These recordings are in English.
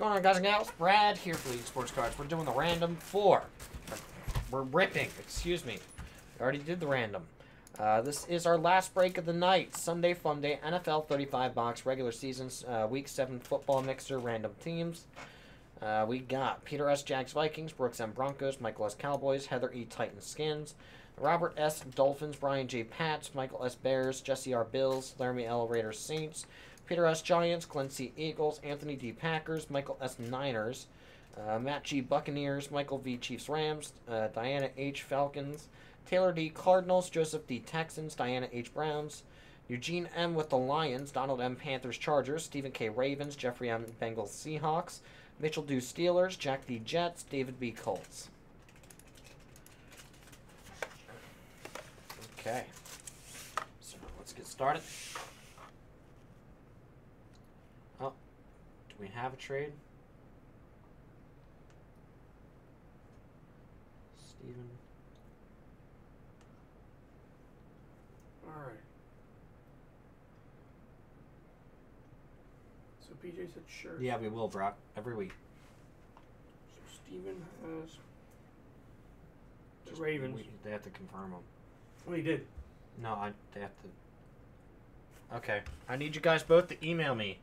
going on, guys and gals? Brad here for Layton Sports Cards. We're doing the random four. We're ripping, excuse me. We already did the random. Uh, this is our last break of the night. Sunday Fun Day, NFL 35 box, regular seasons, uh, week 7 football mixer, random teams. Uh, we got Peter S. Jags Vikings, Brooks M. Broncos, Michael S. Cowboys, Heather E. Titans Skins, Robert S. Dolphins, Brian J. Pats, Michael S. Bears, Jesse R. Bills, Laramie L. Raiders Saints, Peter S. Giants, Glenn C. Eagles, Anthony D. Packers, Michael S. Niners, uh, Matt G. Buccaneers, Michael V. Chiefs Rams, uh, Diana H. Falcons, Taylor D. Cardinals, Joseph D. Texans, Diana H. Browns, Eugene M. with the Lions, Donald M. Panthers Chargers, Stephen K. Ravens, Jeffrey M. Bengals Seahawks, Mitchell Do Steelers, Jack D. Jets, David B. Colts. Okay. So let's get started. Oh, do we have a trade? Steven. All right. So PJ said sure. Yeah, we will, Brock. Every week. So Steven has the Just- Ravens. we- they have to confirm them. Oh, he did. No, I. They have to. Okay. I need you guys both to email me.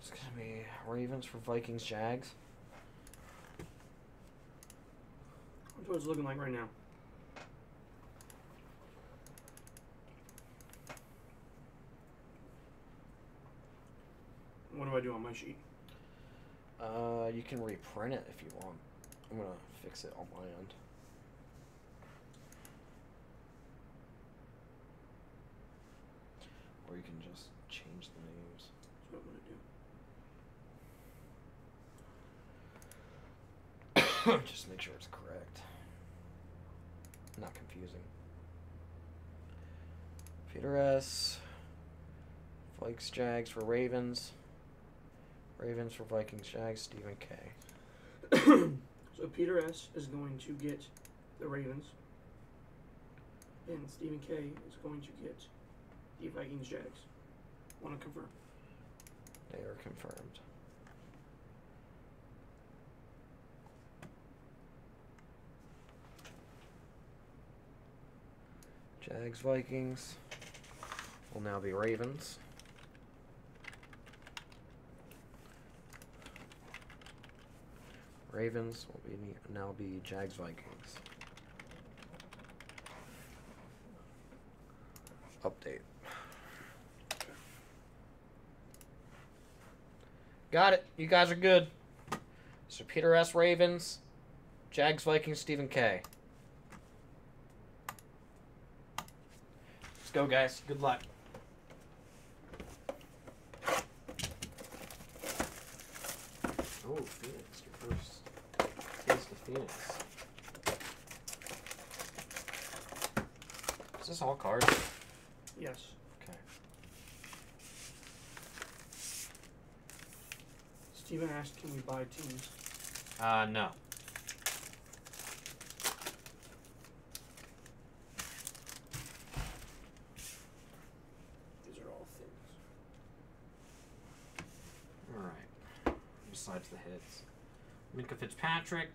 It's gonna be For Vikings Jags. That's what it's looking like right now. What do I do on my sheet? Uh, you can reprint it if you want. I'm gonna fix it on my end. Or you can just change the names. That's what I'm gonna do. just make sure it's correct. Not confusing. Peter S. Vikes Jags for Ravens. Ravens for Vikings Jags. Stephen K. so Peter S is going to get the Ravens, and Stephen K is going to get the Vikings Jags. Want to confirm? They are confirmed. Jags Vikings will now be Ravens. Ravens will be now be Jags Vikings. Update. Got it. You guys are good. So Peter S. Ravens, Jags Vikings, Stephen K. Let's go, guys. Good luck. Oh, Phoenix, your first taste of Phoenix. Is this all cards? Yes. Okay. Steven asked, "Can we buy teams?" Uh, no. These are all things. All right. Besides the hits, Minkah Fitzpatrick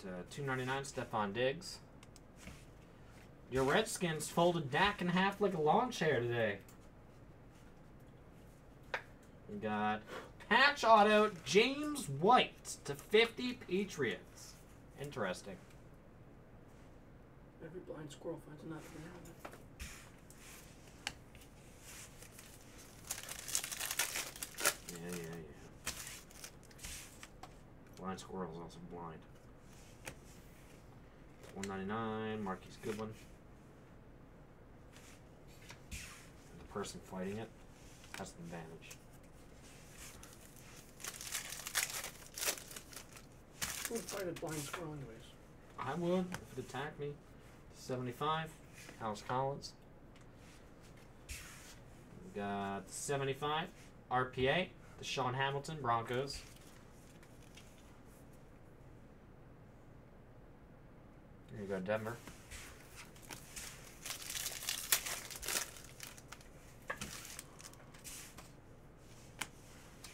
To uh, two ninety nine, Stefon Diggs. Your Redskins folded Dak in half like a lawn chair today. We got patch auto James White to 50 Patriots. Interesting. Every blind squirrel finds a nut. Yeah, yeah, yeah. Blind squirrel's also blind. 199, Marquise Goodwin. And the person fighting it has the advantage. Who would fight a blind squirrel anyways? I would if it attacked me. 75, Alex Collins. We got 75, RPA, DaeSean Hamilton Broncos. There you go, Denver.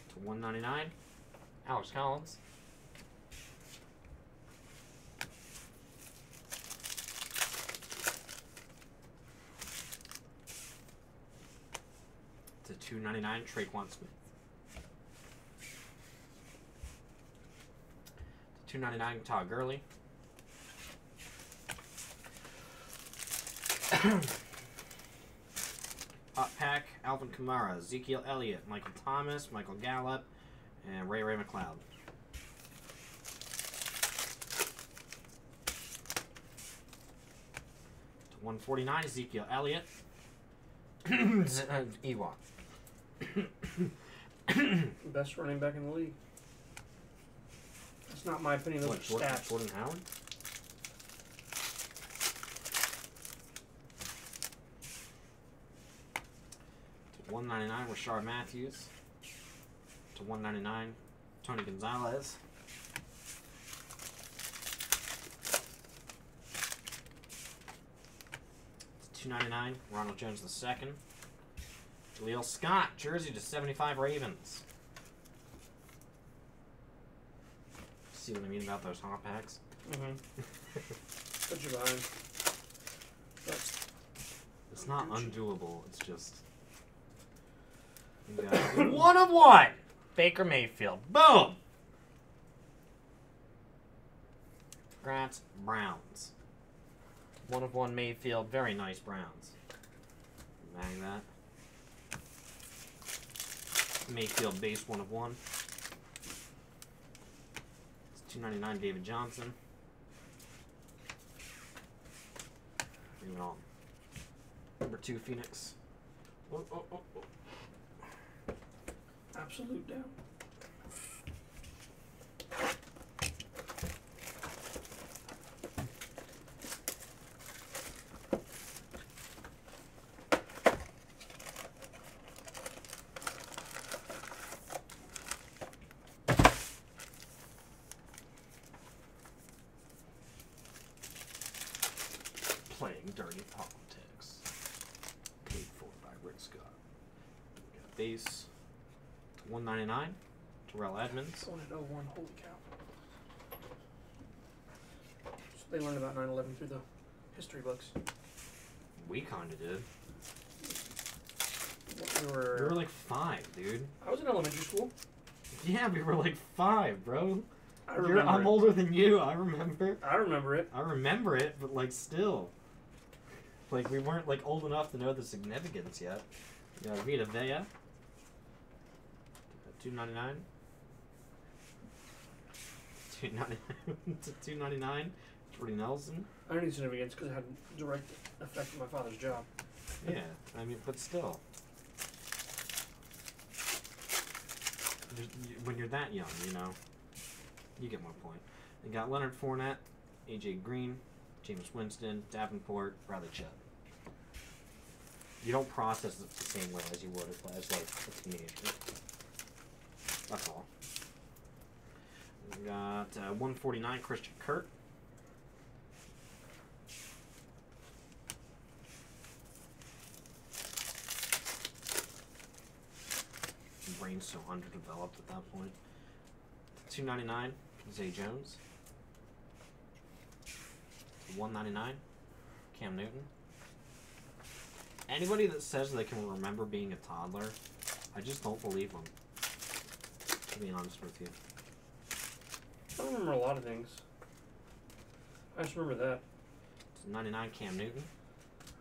To 199, Alex Collins. To 299 Tre'Quan Smith. To 299 Todd Gurley. Hot Pack, Alvin Kamara, Ezekiel Elliott, Michael Thomas, Michael Gallup, and Ray Ray McCloud. To 149 Ezekiel Elliott. Ewok. Best running back in the league. That's not my opinion. Those What, are Jordan, stats. Jordan Howard? To 199 Rishard Matthews. To 199 Tony Gonzalez. To 299 Ronald Jones II. Jaleel Scott, jersey to 75 Ravens. See what I mean about those hot packs? Mm-hmm. Put you behind. But It's not undoable. It's just one of one. Baker Mayfield. Boom. Congrats, Browns. One of one Mayfield. Very nice Browns. Bang that. Mayfield base one of one. It's two ninety nine David Johnson. Moving on. Number two Phoenix. Oh, oh, oh, oh. absolute down. 99. Terrell Edmunds. One at 01, holy cow. They learned about 9 11 through the history books. We kinda did. We were, were like five, dude. I was in elementary school. Yeah, we were like five, bro. I remember. You're, I'm it. older than you. I remember. I remember it. I remember it, but like still, like we weren't like old enough to know the significance yet. Yeah, Vita Vea. Two ninety nine. Two ninety nine to two ninety nine. Jordy Nelson. I don't need significance because it had direct effect on my father's job. Yeah, I mean, but still. When you're that young, you know, you get my point. They got Leonard Fournette, AJ Green, Jameis Winston, Davenport, Bradley Chubb. You don't process it the same way as you would as like a teenager. That's all. We got uh, 149 Christian Kirk. brain's so underdeveloped at that point. 299, Zay Jones. 199, Cam Newton. Anybody that says they can remember being a toddler, I just don't believe them. To be honest with you. I don't remember a lot of things. I just remember that. It's 99, Cam Newton.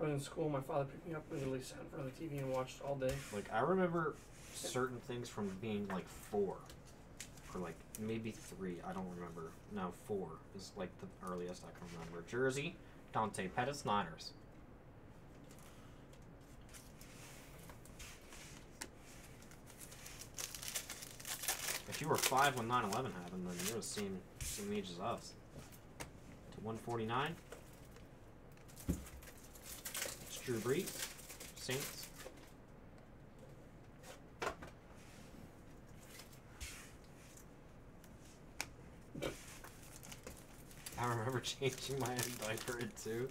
I was in school, my father picked me up and literally sat in front of the TV and watched all day. Like I remember certain things from being like four, or like maybe three. I don't remember. No, four is like the earliest I can remember. Jersey, Dante Pettis, Niners. If you were five when 9/11 happened, then you're the same same age as us. To 149. It's Drew Brees, Saints. I remember changing my diaper two.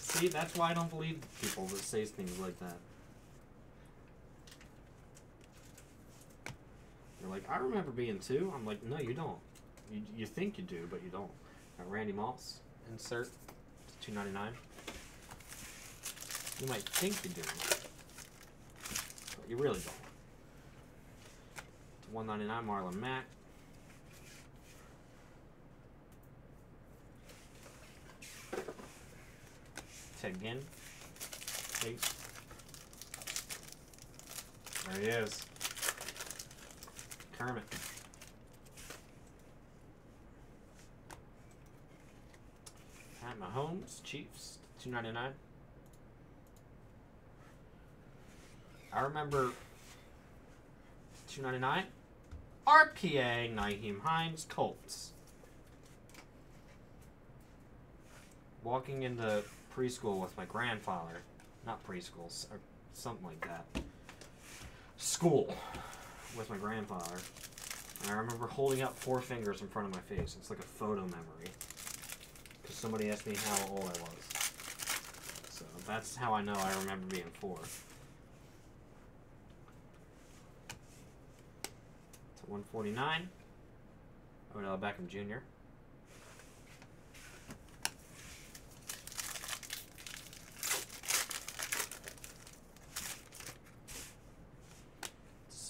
See, that's why I don't believe people that say things like that. Like, I remember being two. I'm like, no, you don't. You, you think you do, but you don't. Got Randy Moss, insert, two ninety nine. You might think you do, but you really don't. One ninety nine, Marlon Mack. Ted Ginn. Tate. There he is. Kermit. Pat Mahomes, Chiefs, two ninety nine. I remember two ninety nine. RPA, Nyheim Hines, Colts. Walking into preschool with my grandfather, not preschool, or something like that. School with my grandfather. And I remember holding up four fingers in front of my face. It's like a photo memory. Because somebody asked me how old I was. So that's how I know I remember being four. To 149. Odell Beckham Jr.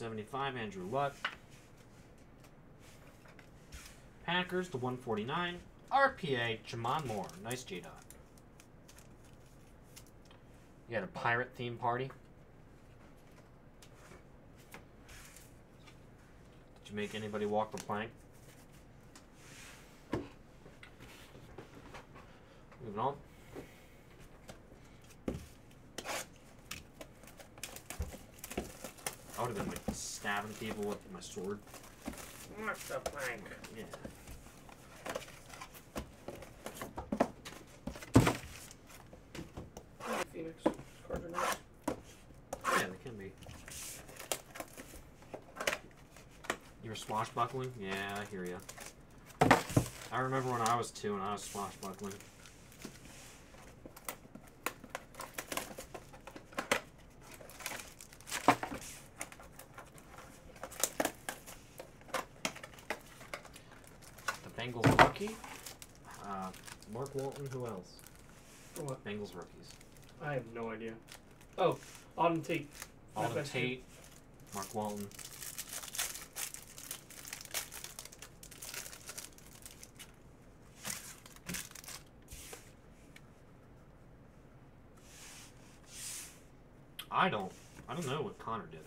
To 75, Andrew Luck. Packers to 149. RPA, J'Mon Moore. Nice J Dot. You had a pirate theme party? Did you make anybody walk the plank? Moving on. Would have been like stabbing people with my sword. What the plank? Yeah. Phoenix. Cards. Yeah, they can be. You were swashbuckling? Yeah, I hear you. I remember when I was two and I was swashbuckling. The Bengals rookie? Uh, Mark Walton, who else? For what? Bengals rookies. I have no idea. Oh, Auden Tate. Team. Tate, Mark Walton. I don't. I don't know what Connor did.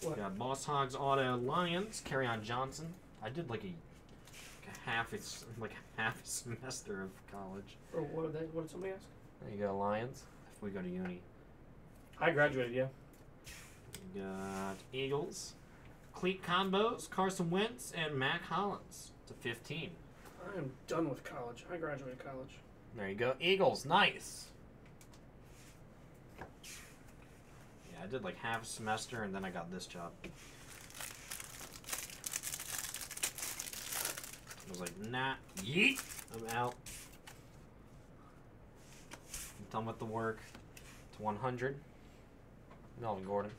What? Got Boss Hogs Auto Lions, Kerryon Johnson. I did like a, like a half it's like a half a semester of college. Or what did, they, what did somebody ask? There you go, Lions. If we go to uni. I graduated, yeah. We got Eagles, Cleat Combos, Carson Wentz, and Mack Hollins to 15. I am done with college. I graduated college. There you go, Eagles. Nice. Yeah, I did like half a semester and then I got this job. I was like, nah, yeet, I'm out. Done with the work. To 100. Melvin Gordon.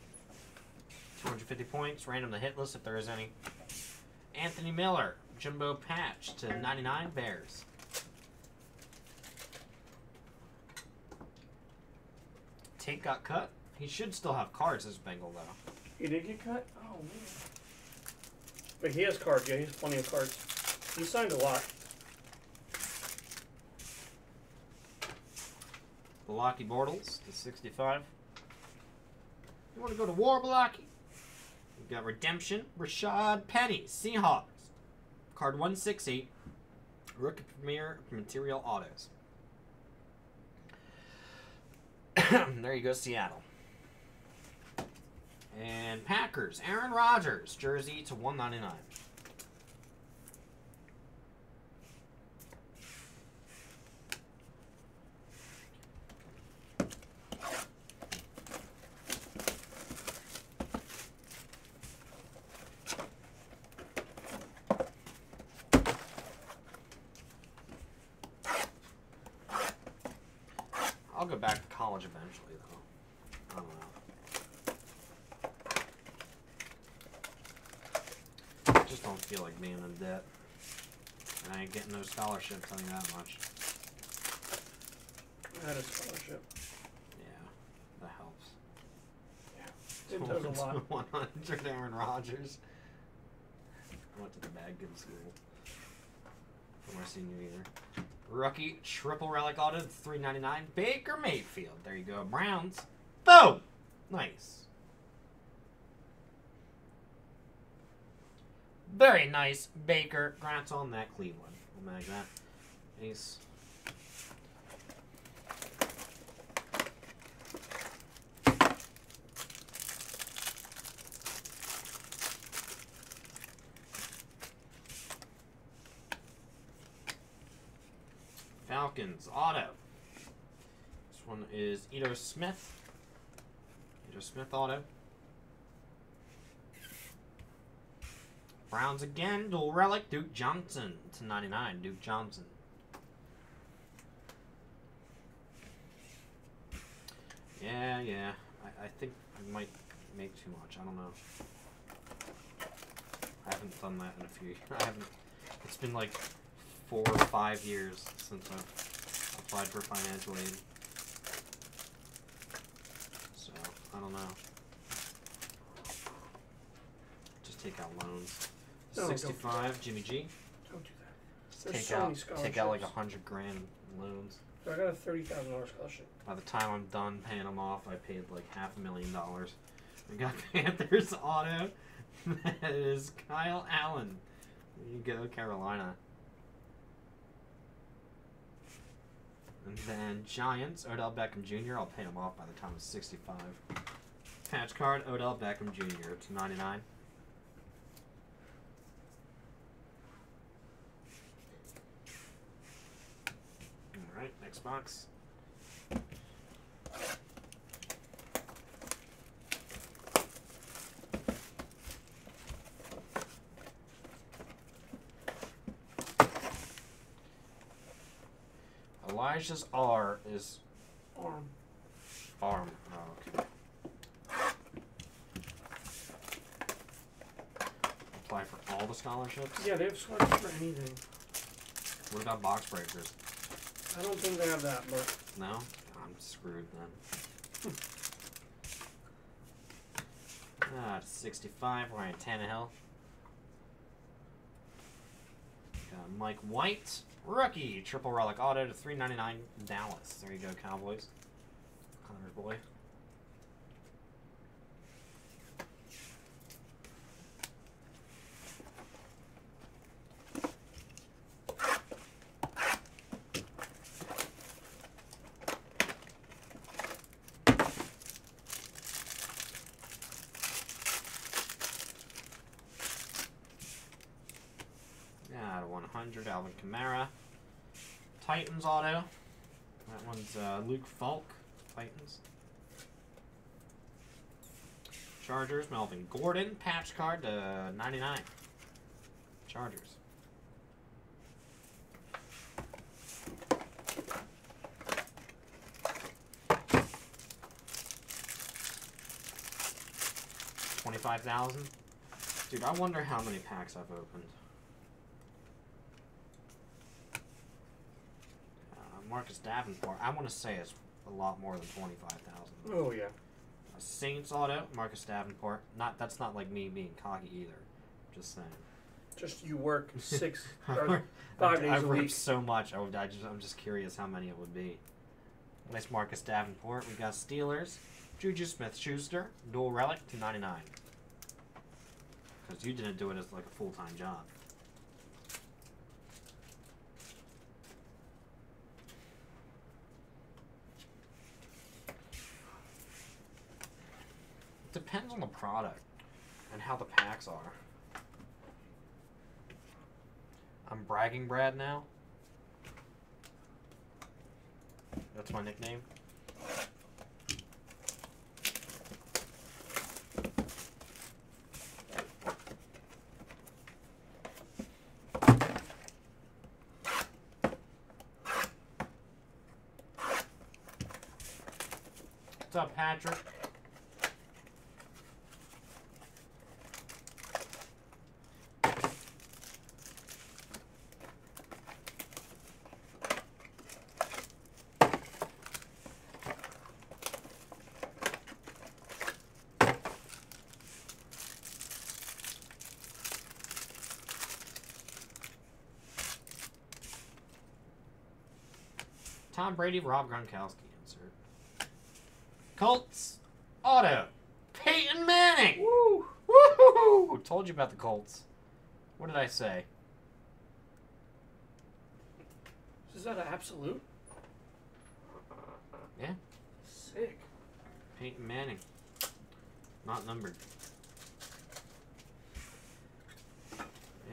250 points, random the hit list if there is any. Anthony Miller, Jumbo Patch to 99 Bears. Tate got cut. He should still have cards as Bengal though. He did get cut? Oh, man. But he has cards, yeah. He has plenty of cards. He signed a lot. Balaki Bortles to 65. You want to go to war, Balaki? We've got Redemption, Rashad Penny, Seahawks. Card 168. Rookie Premier Material Autos. there you go, Seattle. And Packers, Aaron Rodgers, jersey to 199. College eventually, though. I don't know. I just don't feel like being in debt. And I ain't getting no scholarship, tell you that much. I had a scholarship. Yeah, that helps. It does a lot. 100 Aaron Rodgers. I went to the bad good school for my senior year. Rookie triple relic auto 399 Baker Mayfield. There you go. Browns. Boom. Nice. Very nice, Baker. Congrats on that, Cleveland. Mag that. Ace. Falcons auto. This one is Ito Smith. Ito Smith auto. Browns again, dual relic, Duke Johnson to 99, Duke Johnson. Yeah, yeah. I, I think I might make too much. I don't know. I haven't done that in a few. I haven't. It's been like four or five years since I've applied for financial aid. So I don't know. Just take out loans. No, don't do Sixty-five, Jimmy G. Don't do that. There's Take so out, take out like a hundred grand in loans. So I got a thirty thousand dollars scholarship. By the time I'm done paying them off, I paid like half a million dollars. We got Panthers auto. that is Kyle Allen. There you go, Carolina. And then Giants, Odell Beckham Jr. I'll pay him off by the time I'm 65. Patch card, Odell Beckham Jr. to 99. Alright, next box. Elijah's R is Arm. arm. Oh, okay. Apply for all the scholarships? Yeah, they have scholarships for anything. What about box breakers? I don't think they have that, but No? I'm screwed then. ah, 65, Ryan Tannehill. Got Mike White, rookie, triple relic auto to 399 Dallas. There you go, Cowboys. Connor's boy. Yeah, 100, Alvin Kamara. Auto. That one's uh, Luke Falk, Titans. Chargers, Melvin Gordon, patch card to 99. Chargers. Twenty-five thousand. Dude, I wonder how many packs I've opened. Uh, Marcus Davenport. I want to say it's a lot more than twenty-five thousand. oh yeah. A Saints auto, Marcus Davenport. Not that's not like me being cocky either. Just saying. Just you work six or five I, days I a week. so much. I, would, I just I'm just curious how many it would be. Nice Marcus Davenport. We got Steelers. Juju Smith Schuster. Dual relic to 99. Because you didn't do it as like a full time job. Depends on the product and how the packs are. I'm bragging Brad now. That's my nickname. What's up, Patrick? Tom Brady, Rob Gronkowski insert. Colts, auto. Peyton Manning. Woo! Woohoo! Told you about the Colts. What did I say? Is that an absolute? Yeah. Sick. Peyton Manning. Not numbered.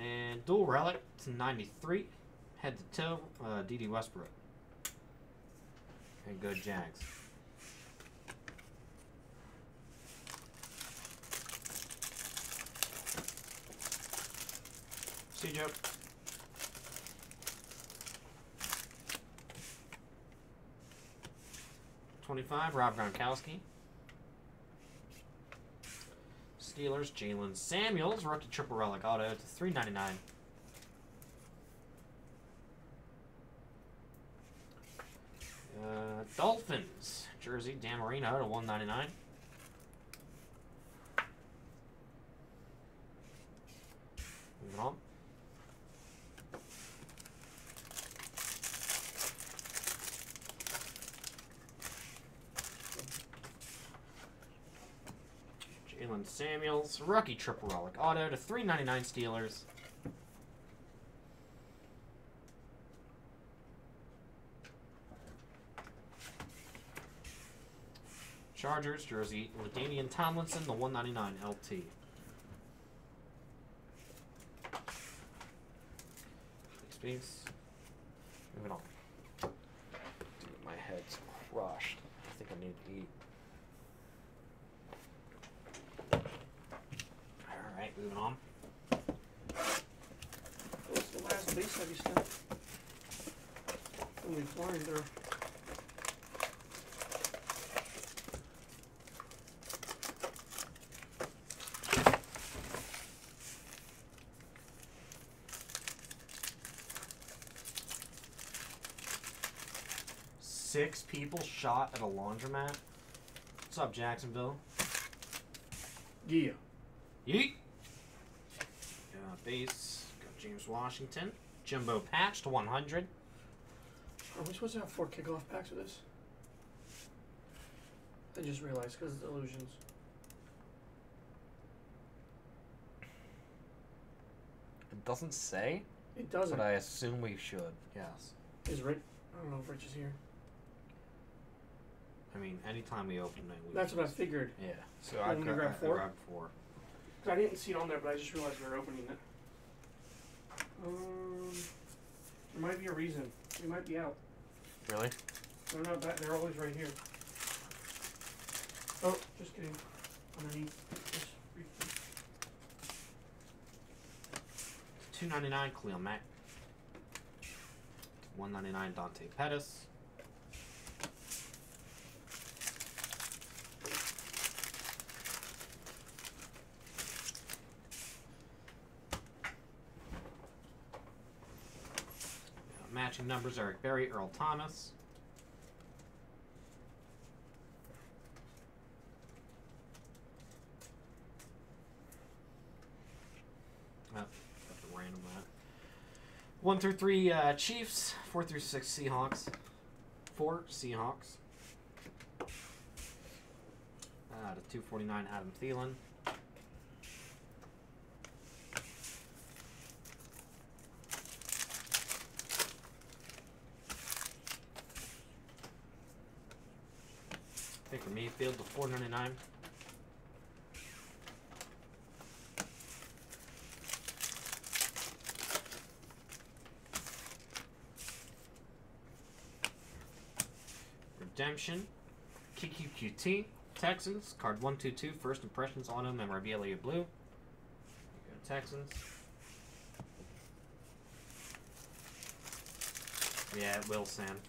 And dual relic to 93. Head to toe, uh, Dede Westbrook. And go Jags. See you, Joe. Twenty-five, Rob Gronkowski. Steelers, Jaylen Samuels, rookie triple relic auto to three ninety nine. Uh, Dolphins, jersey, Dan Marino to one ninety nine. Moving on. Jaylen Samuels, rookie triple relic auto to 399 Steelers. Chargers jersey, LaDainian Tomlinson, the 199 LT. Space. Moving on. Dude, my head's crushed. I think I need to eat. Alright, moving on. What's the last base heavy stuff? Only flying there. Six people shot at a laundromat. What's up, Jacksonville? Yeah. Yeet. Uh, base. Got James Washington. Jumbo patch to 100. Are we supposed to have four kickoff packs of this? I just realized because it's illusions. It doesn't say, It doesn't. but I assume we should. Yes. Is Rich? I don't know if Rich is here. I mean, anytime we open it, we. That's what I figured. Yeah. So Want I me to gra- grab I four? grabbed four. 'Cause I didn't see it on there, but I just realized we were opening it. Um, there might be a reason. We might be out. really. They're not that. They're always right here. Oh, just kidding. Underneath. Just briefly. 299 Khalil Mack. 199 Dante Pettis. Numbers Eric Berry, Earl Thomas. Oh, random that. One through three uh, Chiefs, four through six Seahawks, four Seahawks. Uh, to 249 Adam Thielen. Mayfield to 499. Redemption. Keke Coutee. Texans. Card 122. First Impressions Auto Memorabilia Blue. Texans. Yeah, it will, Sam.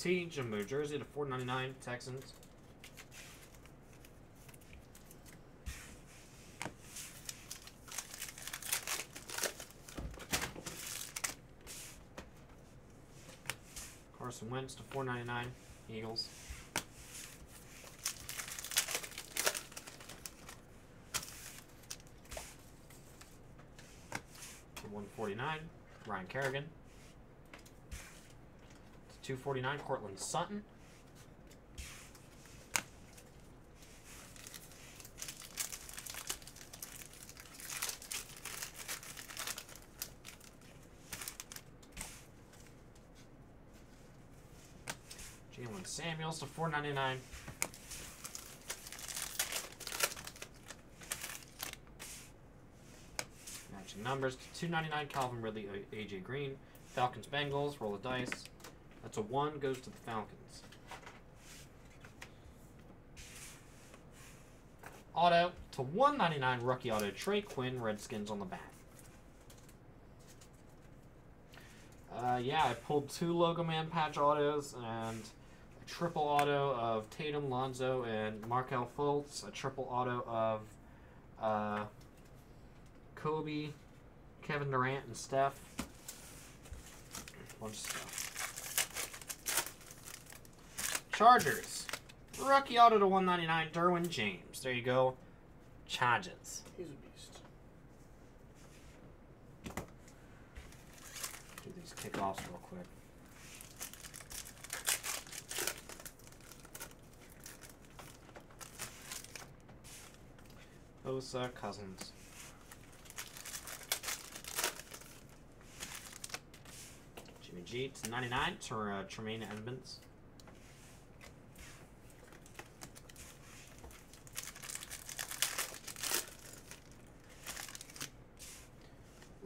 Coutee, Jumbo Jersey to 499 Texans. Carson Wentz to 499 Eagles. To 149 Ryan Kerrigan. To 249 Courtland Sutton. Jaylen Samuels to 499. Matching numbers to 299 Calvin Ridley, AJ Green. Falcons Bengals, roll a dice. That's a 1, goes to the Falcons. Auto to 199 rookie auto Trey Quinn, Redskins on the back. Uh, yeah, I pulled two Logo Man patch autos and a triple auto of Tatum, Lonzo, and Markelle Fultz. A triple auto of uh, Kobe, Kevin Durant, and Steph. Bunch of stuff. Chargers. Rookie auto to 199, Derwin James. There you go. Chargers. He's a beast. Do these kickoffs real quick. Those are Cousins. Jimmy G to 99 to uh, Tremaine Edmunds.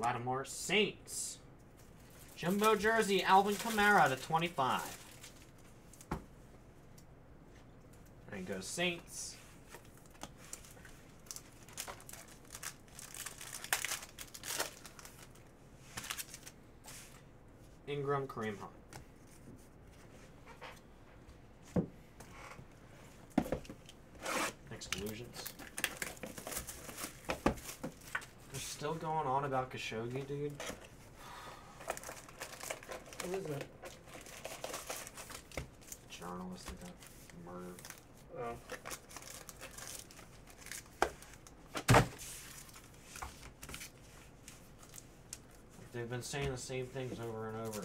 Lattimore Saints. Jumbo jersey, Alvin Kamara to 25. There you go, Saints. Ingram, Kareem Hunt. Next illusions. They're still going on about Khashoggi, dude. What is that? Journalist that got murdered. Oh. They've been saying the same things over and over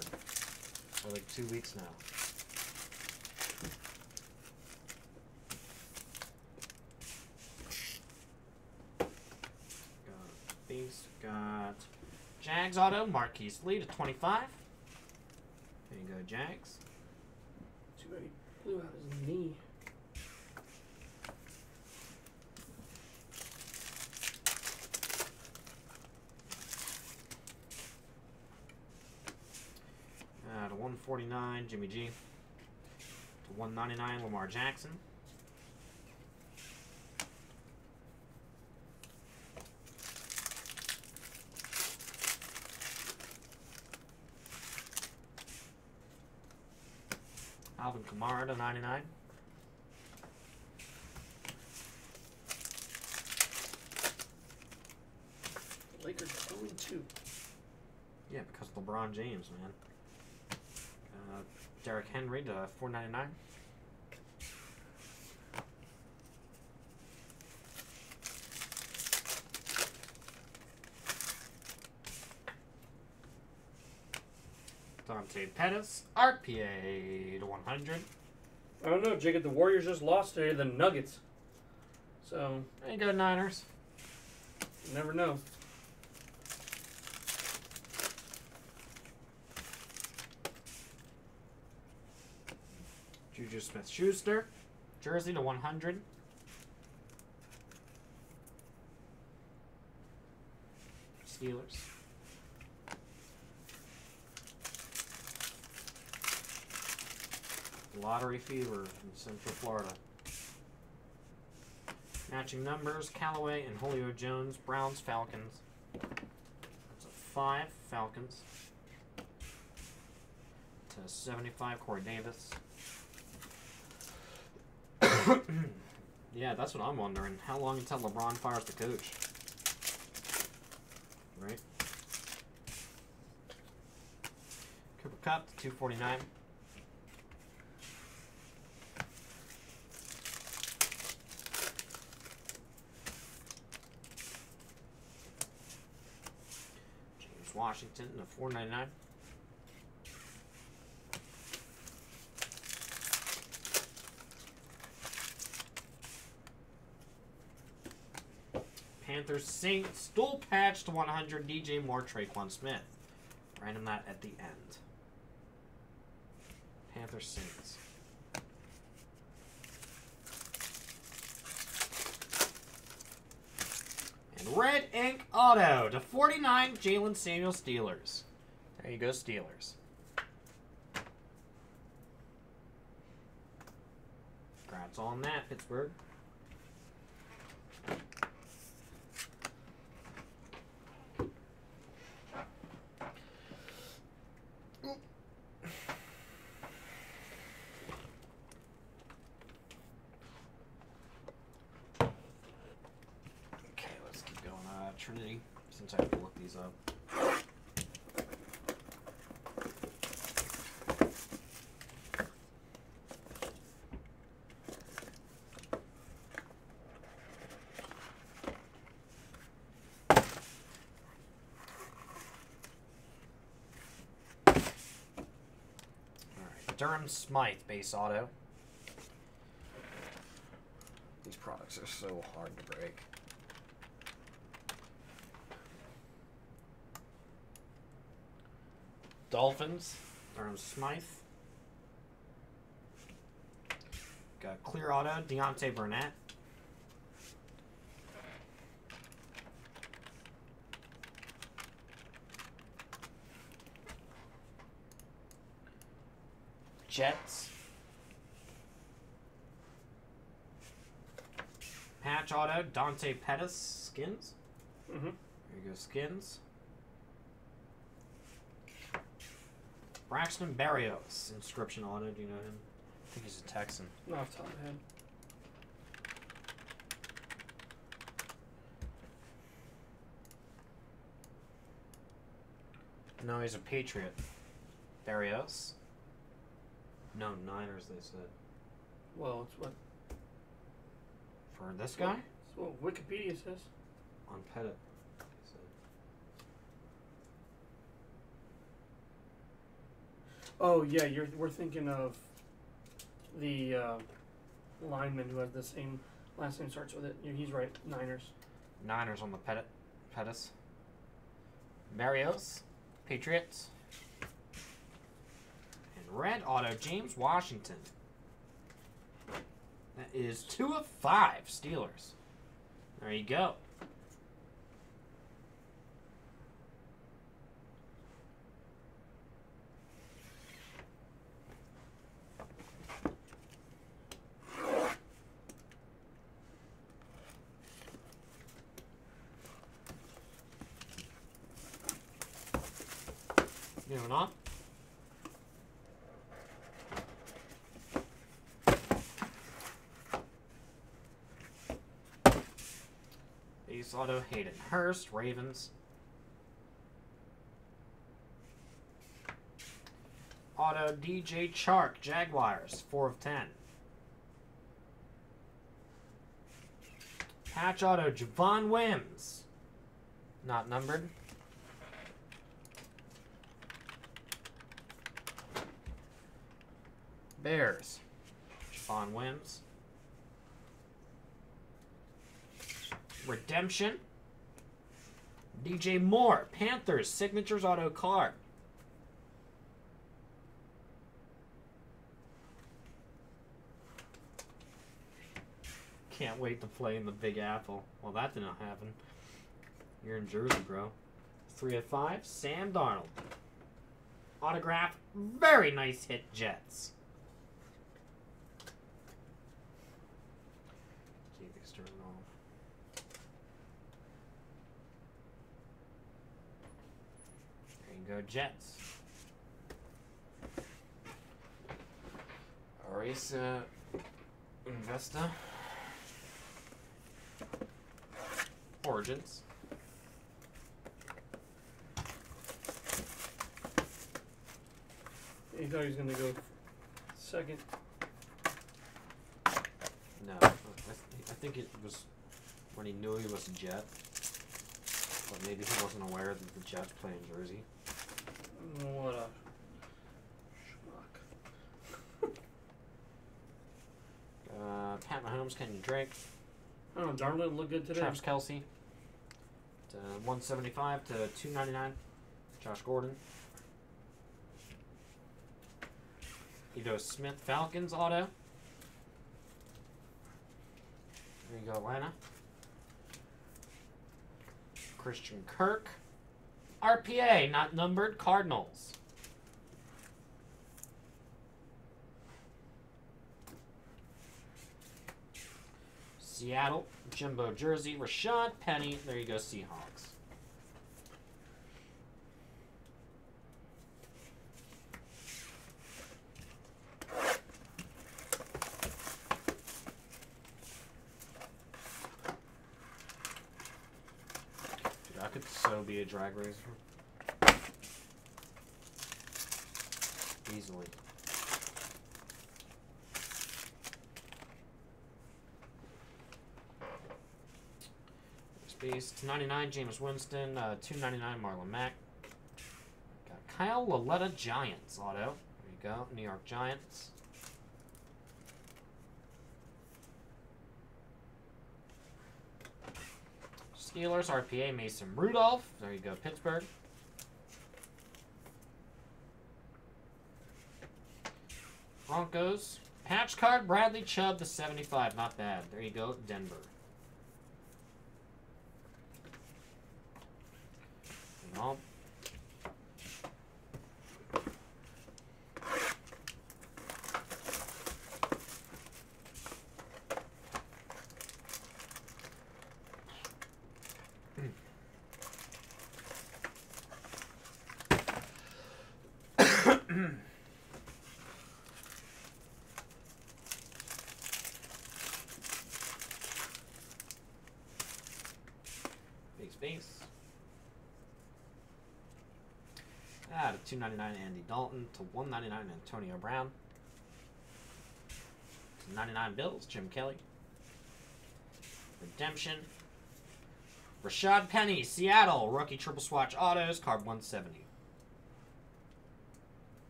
for like two weeks now. Got base, got Jags auto, Marquise Lee to 25. There you go, Jags. Too he blew out his knee. Uh, to 149, Jimmy G. To 199, Lamar Jackson. Kamara to 99. Lakers are 0 2. Yeah, because of LeBron James, man. Uh, Derrick Henry to 499. Dante Pettis, RPA to 100. I don't know, Jacob. The Warriors just lost today to the Nuggets. So, There you go, Niners. you never know. Juju Smith Schuster, jersey to 100. Steelers. Lottery fever in Central Florida. Matching numbers, Callaway and Julio Jones, Browns, Falcons. That's a 5, Falcons. To 75, Corey Davis. yeah, that's what I'm wondering. How long until LeBron fires the coach? Right? Cooper Kupp, 249. Washington, the four ninety nine. Panthers Saints stool patch to 100 DJ Moore Tre'Quan Smith. Random that at the end. Panthers Saints. Red ink auto to 49 Jaylen Samuel Steelers. There you go, Steelers. Congrats on that, Pittsburgh. Okay, let's keep going. Uh, Trinity, since I have to look these up. Alright, Durham Smythe base auto. These products are so hard to break. Dolphins, Durham Smythe. Got clear auto, Deontay Burnett. Jets. Patch auto, Dante Pettis, skins. Mm-hmm. There you go, skins. Braxton Berrios, inscription auto. Do you know him? I think he's a Texan. Not off the top of my head. No, he's a Patriot. Berrios. No, Niners, they said. Well, it's what, For this guy? What Wikipedia says. On Pettit. Oh yeah, you're we're thinking of the uh, lineman who has the same last name starts with it. He's right. Niners. Niners on the Pettit. Pettis. Berrios. Patriots. And red auto, James Washington. That is two of five Steelers. There you go. Moving on. Ace Auto Hayden Hurst, Ravens. Auto DJ Chark, Jaguars, 4 of 10. Patch Auto Javon Wims. Not numbered. Bears. Javon Wims. Redemption. DJ Moore. Panthers. Signatures auto card. Can't wait to play in the Big Apple. Well, that did not happen. You're in Jersey, bro. Three of five. Sam Darnold. Autograph. Very nice hit, Jets. Keep external. There you go, Jets. Uh, Investa. Origins. He thought he was gonna go second. No, I, th- I think it was when he knew he was a Jet. But maybe he wasn't aware that the Jets play in Jersey. What a schmuck. Uh, Pat Mahomes, Kenyon Drake, I don't know. Darnold looked good today. Travis Kelce. To 175 to 299. Josh Gordon. Ito Smith, Falcons auto. There you go, Atlanta. Christian Kirk. RPA, not numbered, Cardinals. Seattle, Jimbo Jersey, Rashaad Penny. There you go, Seahawks. Could be a drag racer. Easily. Space to 99 Jameis Winston, uh, 299 Marlon Mack. Got Kyle Lauletta Giants auto. There you go, New York Giants. Steelers RPA Mason Rudolph. There you go, Pittsburgh. Broncos. Patch card Bradley Chubb the 75. Not bad. There you go, Denver. No. Big space. Ah, to 299 Andy Dalton, to 199 Antonio Brown, to 99 Bills Jim Kelly, Redemption, Rashaad Penny Seattle rookie triple swatch autos card 170.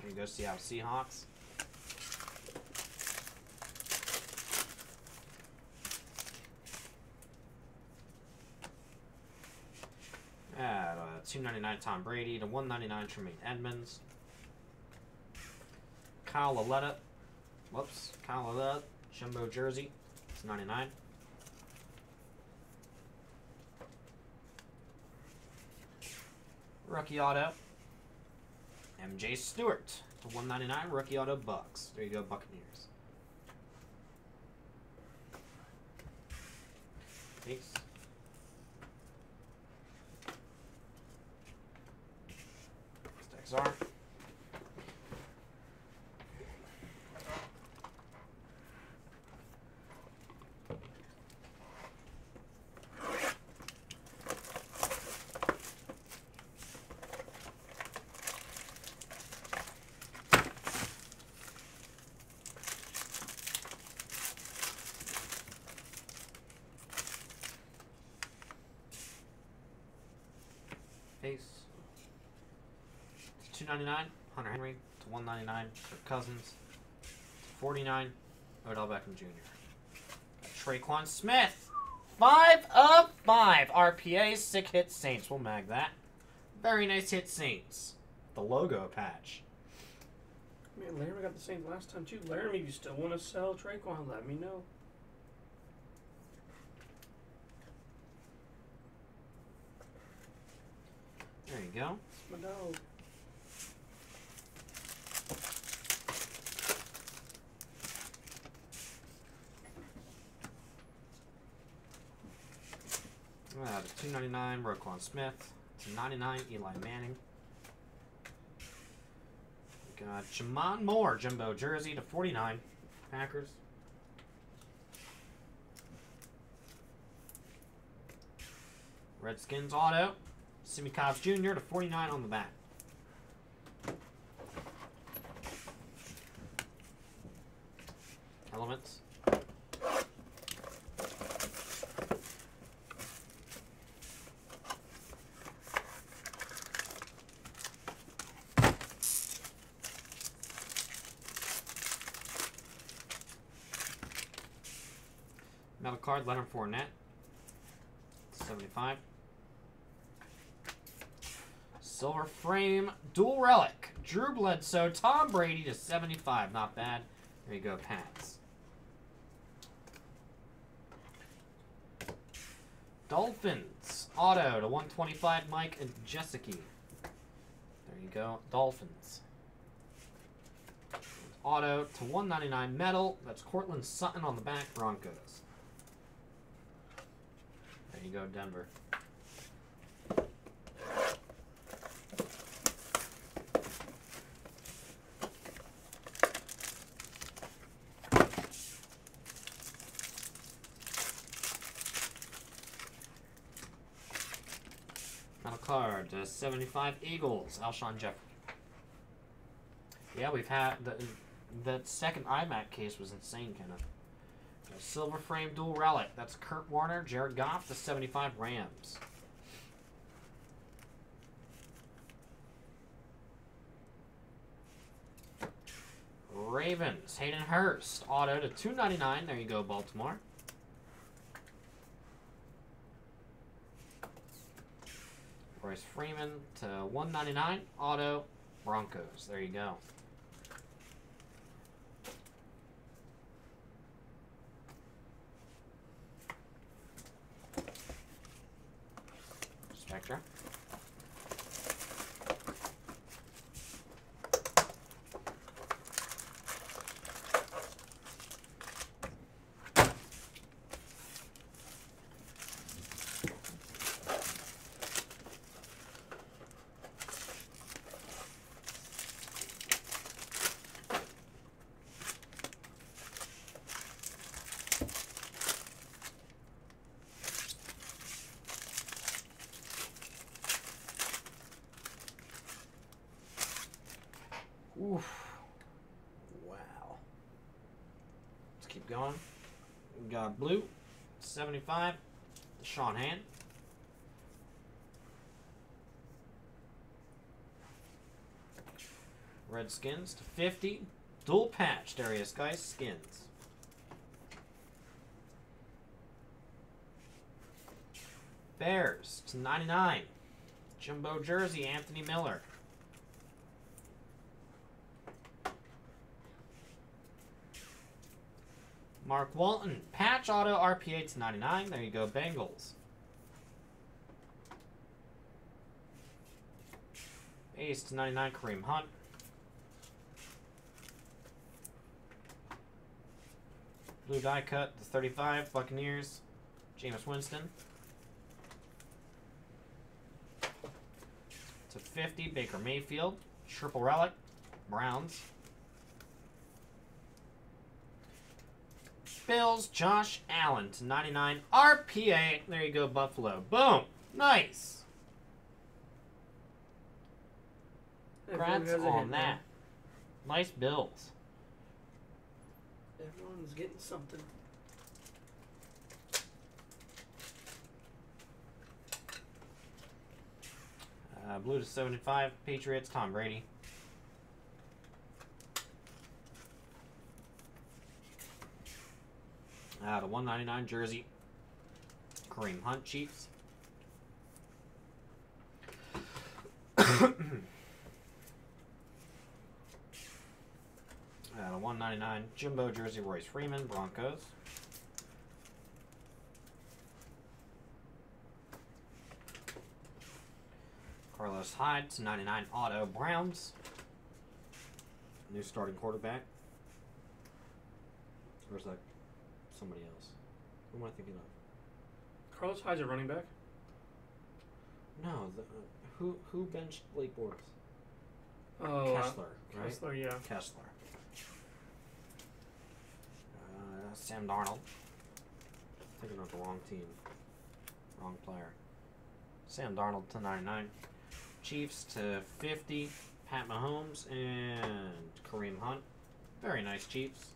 There you go, Seattle Seahawks. At uh, 299 Tom Brady to 199 Tremaine Edmunds. Kyle Lauletta. Whoops. Kyle Lauletta. Jumbo Jersey. It's 99. Rookie auto. MJ Stewart to 199 rookie auto Bucks. There you go, Buccaneers. Peace. One hundred ninety-nine. Hunter Henry to one ninety-nine. Kirk Cousins to 49 Odell Beckham Jr. Tre'Quan Smith, five of five RPA, sick hit Saints. We'll mag that. Very nice hit Saints. The logo patch. Man, Laramie got the same last time too. Laramie, if you still want to sell Tre'Quan, let me know. There you go. It's my dog. To 299 Roquan Smith. To 99 Eli Manning. You Got J'Mon Moore, jumbo jersey to 49. Packers. Redskins auto. Simmie Cobbs Jr. to 49 on the back. Elements. Metal card, Leonard Fournette. 75. Silver frame, dual relic. Drew Bledsoe, Tom Brady to 75. Not bad. There you go, Pats. Dolphins, auto to 125, Mike and Jessica. There you go, Dolphins. Auto to 199, metal. That's Courtland Sutton on the back, Broncos. You go, Denver. Metal card to 75 Eagles, Alshon Jeffery. Yeah, we've had the that second iMac case was insane, Kenneth. A silver frame dual relic. That's Kurt Warner, Jared Goff, the 75 Rams. Ravens, Hayden Hurst, auto to 299. There you go, Baltimore. Royce Freeman to 199. Auto, Broncos. There you go. Spectra. Oof. Wow. Let's keep going. We got blue, 75, Sean Hand. Redskins to 50, dual patch, Derrius Guice, skins. Bears to 99, jumbo jersey, Anthony Miller. Mark Walton, patch auto RPA to 99. There you go, Bengals. Ace to 99, Kareem Hunt. Blue die cut to 35, Buccaneers. Jameis Winston. To 50, Baker Mayfield. Triple relic, Browns. Bills, Josh Allen to 99 RPA. There you go, Buffalo. Boom. Nice. Congrats on that. man. Nice Bills. Everyone's getting something. Uh, blue to 75, Patriots, Tom Brady. Uh, the 199 jersey, Kareem Hunt, Chiefs. uh, the 199 Jimbo jersey, Royce Freeman, Broncos. Carlos Hyde to 99 auto Browns. New starting quarterback. Is that somebody else? Who am I thinking of? Carlos Hyde's a running back. No, the, uh, who who benched Blake Bortles? Oh, uh, Kessler. right? Kessler, yeah. Kessler. Uh, Sam Darnold. Thinking of the wrong team. Wrong player. Sam Darnold to 99. Chiefs to 50. Pat Mahomes and Kareem Hunt. Very nice Chiefs.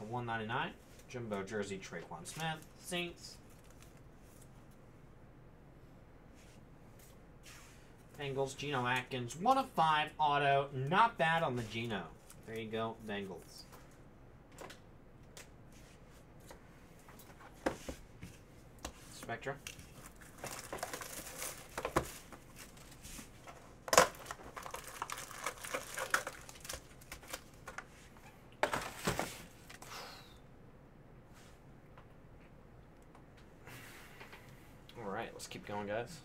Uh, to 199. Jumbo jersey Tre'Quan Smith. Saints. Bengals, Geno Atkins, one of five auto. Not bad on the Geno. There you go, Bengals. Spectra. All right, let's keep going, guys.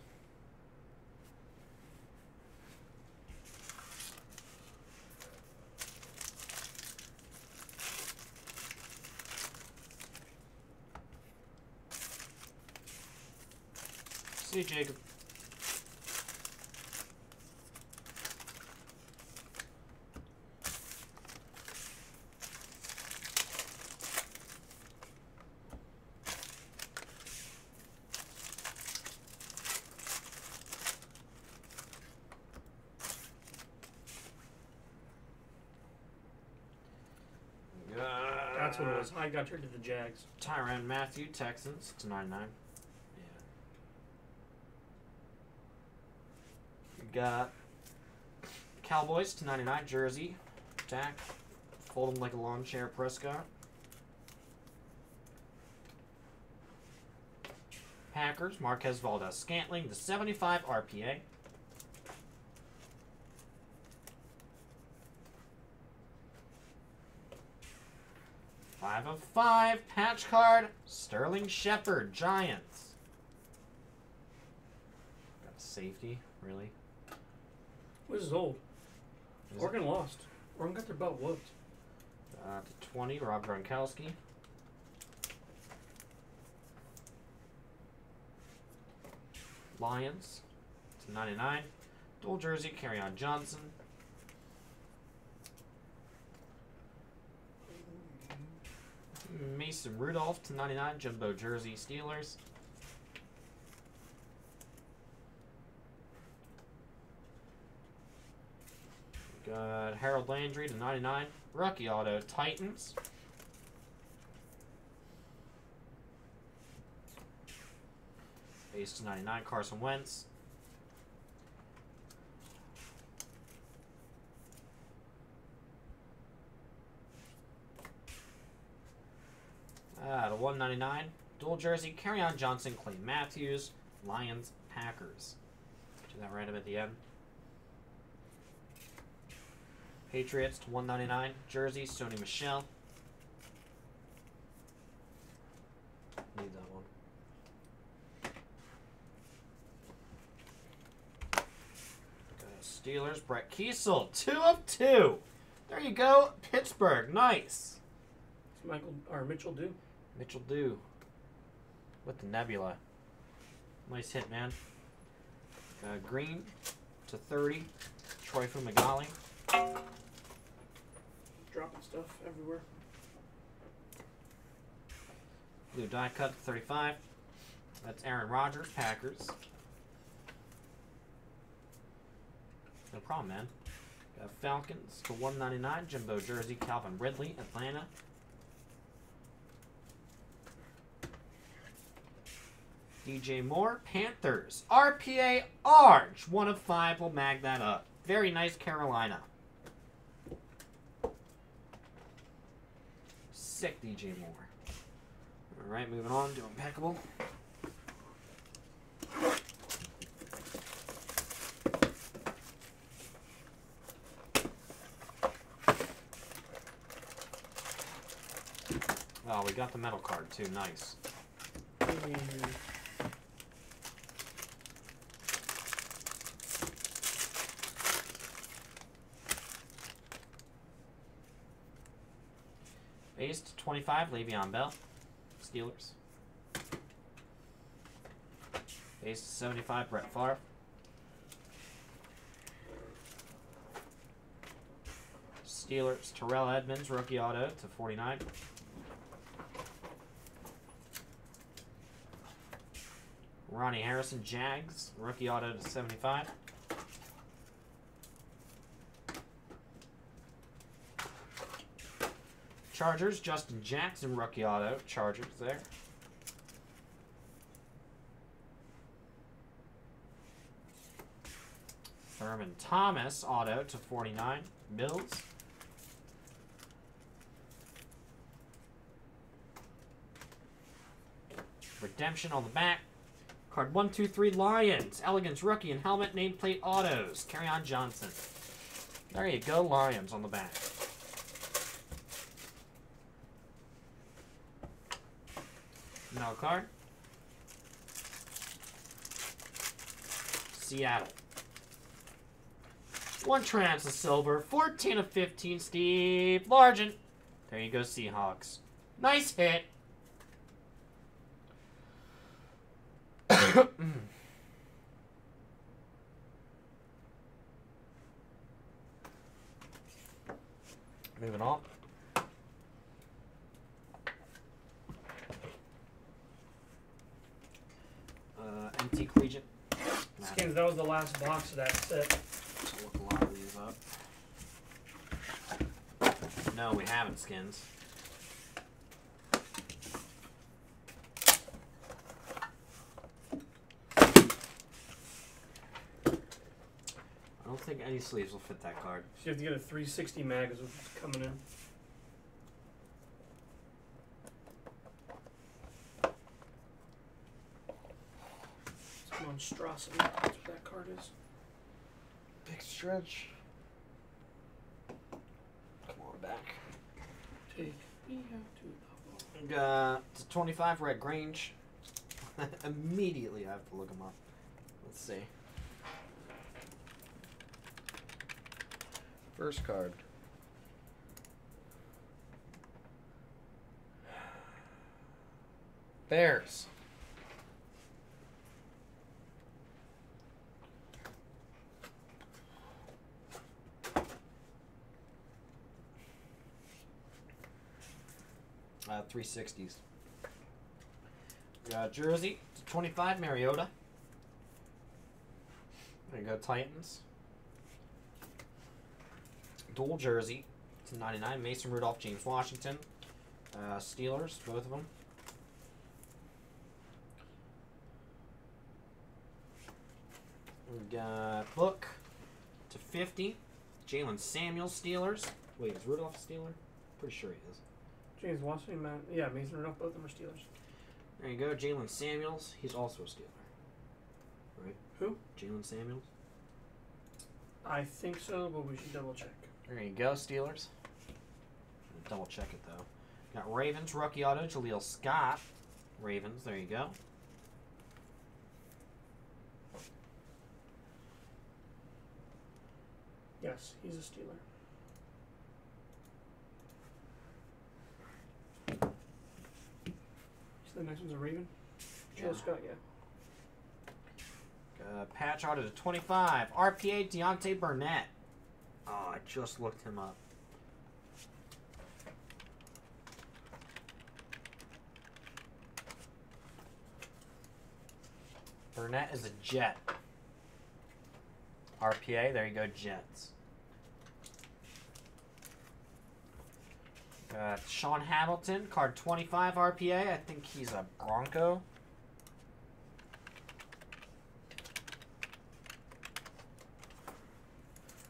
See Jacob. That's what it was. I got traded to the Jags. Tyrann Mathieu, Texans to 99. Yeah. We got Cowboys to 99, Jersey. Dak. Fold him like a lawn chair, Prescott. Packers, Marquez Valdes-Scantling, the 75 RPA. Five patch card, Sterling Shepard, Giants. Got a safety, really? This is old. Is it? Oregon lost. Oregon got their butt whooped. Uh, to 20, Rob Gronkowski. Lions to 99. Dual jersey, Kerryon Johnson. Mason Rudolph to 99, Jumbo jersey, Steelers. Got Harold Landry to 99, rookie auto, Titans. Base to 99, Carson Wentz. Uh, to 199, dual jersey, Kerryon Johnson, Clay Matthews, Lions, Packers. Do that random at the end. Patriots to 199, jersey, Sony Michel. Need that one. Steelers, Brett Keisel, two of two. There you go, Pittsburgh, nice. It's Michael or Mitchell do. Mitchell Dew with the Nebula. Nice hit, man. Uh, green to 30, Troy Fumagalli. Dropping stuff everywhere. Blue die cut to 35. That's Aaron Rodgers, Packers. No problem, man. Got Falcons to 199, Jimbo jersey, Calvin Ridley, Atlanta. DJ Moore, Panthers. RPA Arch. One of five will mag that up. Very nice, Carolina. Sick DJ Moore. Alright, moving on to Impeccable. Oh, we got the metal card too. Nice. Mm, Base to 25, Le'Veon Bell. Steelers. Base to 75, Brett Favre. Steelers, Terrell Edmunds, rookie auto to 49. Ronnie Harrison, Jags, rookie auto to 75. Chargers, Justin Jackson, rookie auto, Chargers there. Thurman Thomas, auto to 49. Bills. Redemption on the back. Card 123 Lions. Elegance rookie and helmet nameplate autos. Kerryon Johnson. There you go, Lions on the back. No card. Seattle. One trans of silver, 14 of 15, Steve Largent. There you go, Seahawks. Nice hit. Moving on. Uh, empty collegiate. Nah, Skins, that was the last box of that set. to look a lot of these up. No, we haven't skins. I don't think any sleeves will fit that card. So you have to get a 360 mag is what's coming in. Monstrosity. That's what that card is. Big stretch. Come on back. Take me out to the Uh, it's a 25 Red Grange. Immediately I have to look them up. Let's see. First card. Bears. Uh, 360s. Got Jersey to 25 Mariota. There you go, Titans. Dual Jersey to 99 Mason Rudolph, James Washington. Uh, Steelers, both of them. We got Book to 50. Jaylen Samuels, Steelers. Wait, is Rudolph a Steeler? Pretty sure he is. James Washington, man. Yeah, Mason Rudolph, both of them are Steelers. There you go, Jaylen Samuels. He's also a Steeler. Right? Who? Jaylen Samuels. I think so, but we should double check. There you go, Steelers. Double check it though. Got Ravens rookie auto, Jaleel Scott. Ravens, there you go. Yes, he's a Steeler. The next one's a Raven? Joe Yeah. Scott, yeah. Uh, patch auto to 25. RPA Deontay Burnett. Oh, I just looked him up. Burnett is a Jet. RPA, there you go, Jets. Got Sean Hamilton, card 25 RPA. I think he's a Bronco.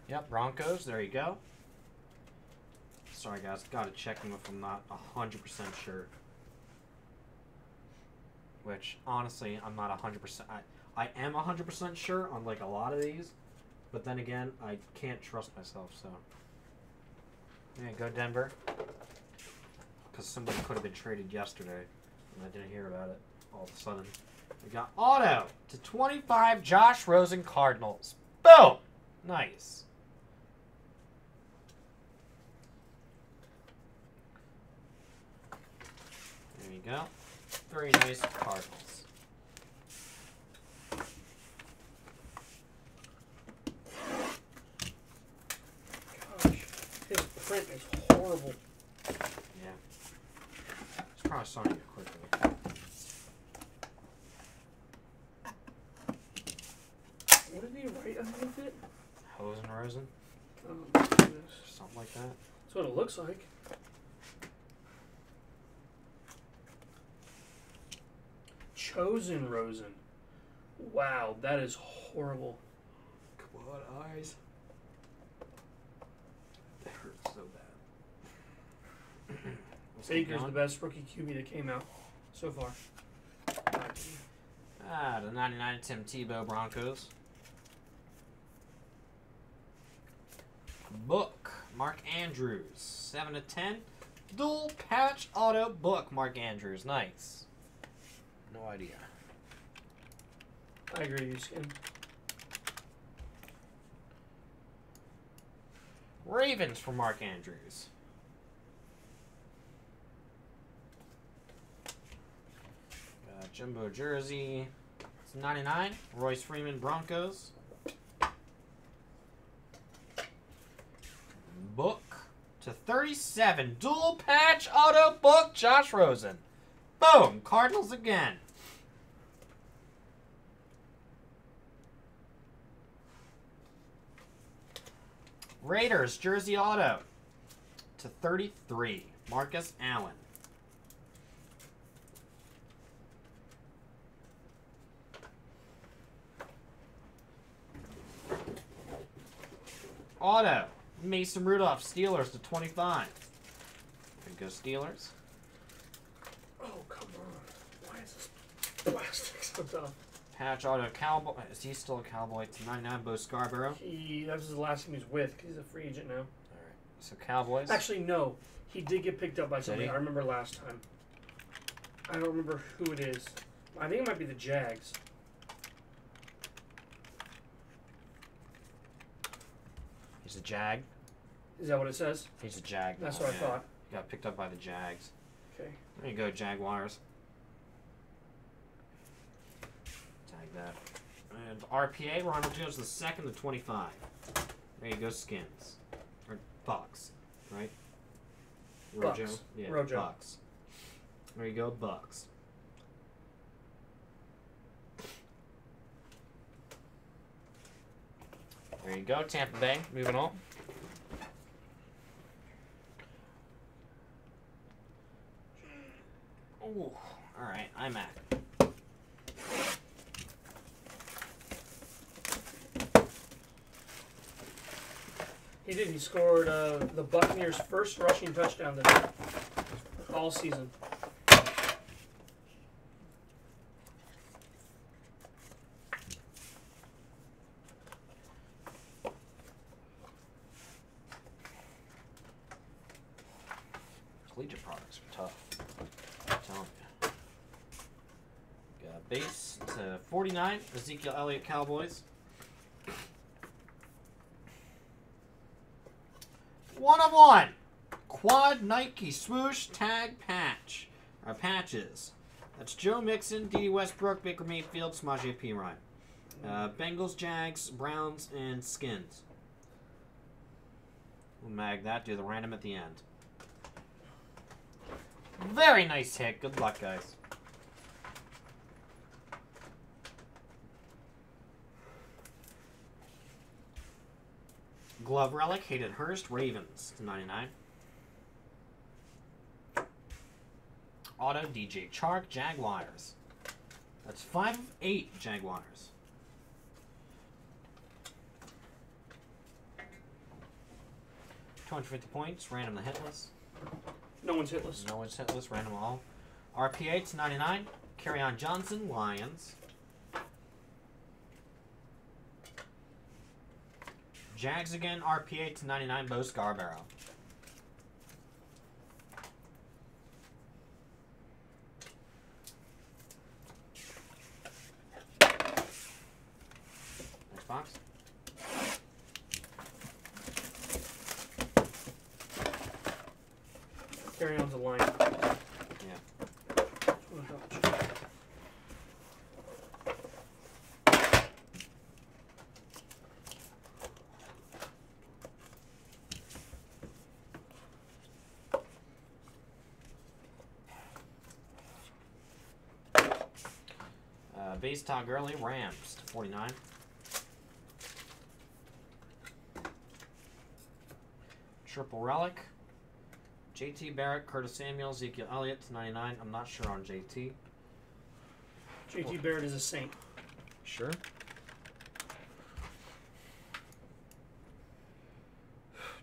Yep, Broncos. There you go. Sorry, guys. Gotta check them if I'm not 100% sure. Which, honestly, I'm not 100%. I, I am 100% sure on, like, a lot of these. But then again, I can't trust myself, so. Yeah, go Denver because somebody could have been traded yesterday, and I didn't hear about it all of a sudden. We got Auto to 25 Josh Rosen Cardinals. Boom! Nice. There you go. Very nice Cardinals. Gosh, his print is horrible. Yeah. It's probably starting to get quickly. What did he write underneath it? Hosen Rosen? Oh. Something like that. That's what it looks like. Chosen Rosen. Wow, that is horrible. Come on, eyes. That hurts so bad. Let's keep Baker's the best rookie QB that came out so far. in my opinion. Ah, the 99 Tim Tebow Broncos. Book, Mark Andrews. 7 to 10. Dual patch auto book, Mark Andrews. Nice. No idea. I agree with you, Skin. Ravens for Mark Andrews. Uh, jumbo jersey. It's 99. Royce Freeman Broncos. Book to 37. Dual patch auto book Josh Rosen. Boom. Cardinals again. Raiders jersey auto to 33. Marcus Allen. Auto. Mason Rudolph, Steelers to 25. There go, Steelers. Oh, come on. Why is this plastic so tough? Patch auto Cowboy. Is he still a Cowboy? To 99, Bo Scarborough. He, that was the last team he was with because he's a free agent now. Alright. So Cowboys. Actually, no. He did get picked up by somebody. he? I remember last time. I don't remember who it is. I think it might be the Jags. He's a Jag. Is that what it says? He's a Jag. That's what I thought. He got picked up by the Jags. Okay. There you go, Jaguars. Tag that. And RPA, Ronald Jones the second to 25. There you go, Skins. Or Bucks, right? Bucks. Yeah, Rojo. Bucks. There you go, Bucks. There you go, Tampa Bay. Moving on. Ooh, alright, iMac. He did. He scored uh, the Buccaneers' first rushing touchdown today. All season. Collegiate products are tough. I'm telling you. Got base to 49, Ezekiel Elliott Cowboys. One of one. Quad Nike swoosh tag patch. Our patches. That's Joe Mixon, D. Westbrook, Baker Mayfield, Samaje Perine. Uh, Bengals, Jags, Browns, and Skins. We'll mag that, do the random at the end. Very nice hit. Good luck, guys. Glove relic, Hayden Hurst, Ravens to 99. Auto, DJ Chark, Jaguars. That's 5 of 8 Jaguars. Two hundred fifty points, random the hitless. No one's hitless. No one's hitless, random all. RPA to 99. Kerryon Johnson, Lions. Jags again, RPA to 99, Bo Scarborough. Next box. Carry on the line. Yeah. Just wanna double check. Base Todd Gurley, Rams to 49. Triple relic. JT Barrett, Curtis Samuel, Ezekiel Elliott to 99. I'm not sure on JT. JT Barrett is a saint. Sure.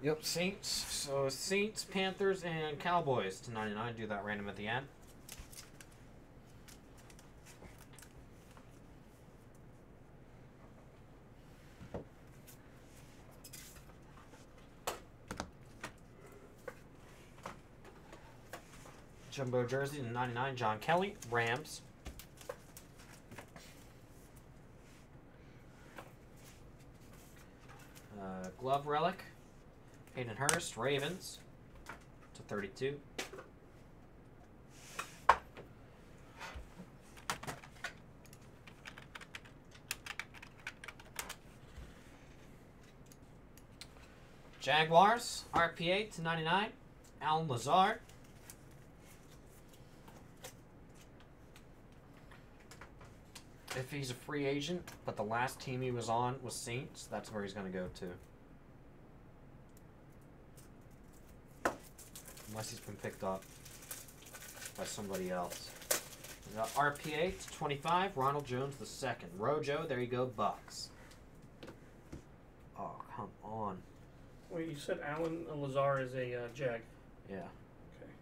Yep, Saints. So Saints, Panthers, and Cowboys to 99. Do that random at the end. Jumbo jersey to 99. John Kelly, Rams. Uh, glove relic. Hayden Hurst, Ravens to 32. Jaguars, RPA to 99. Allen Lazard. If he's a free agent, but the last team he was on was Saints, that's where he's going to go to. Unless he's been picked up by somebody else. Got RPA to 25, Ronald Jones the second. Rojo, there you go, Bucks. Oh, come on. Wait, you said Allen Lazard is a uh, Jag. Yeah. Okay.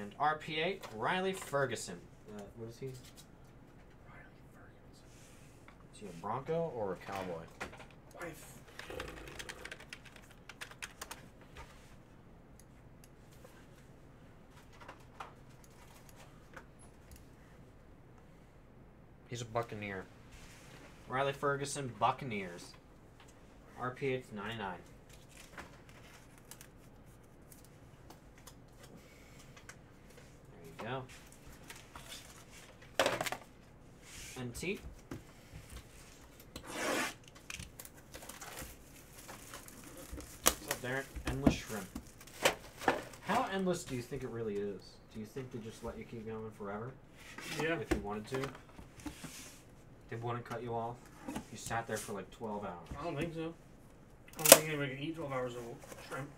And RPA, Riley Ferguson. Uh, what is he? Riley Ferguson. Is he a Bronco or a Cowboy? Wife. He's a Buccaneer. Riley Ferguson, Buccaneers. RPH 99. There you go. NT. What's up, Darren? Endless shrimp. How endless do you think it really is? Do you think they just let you keep going forever? Yeah. If you wanted to? They wouldn't cut you off? You sat there for like 12 hours. I don't think so. I don't think anybody can eat 12 hours of shrimp.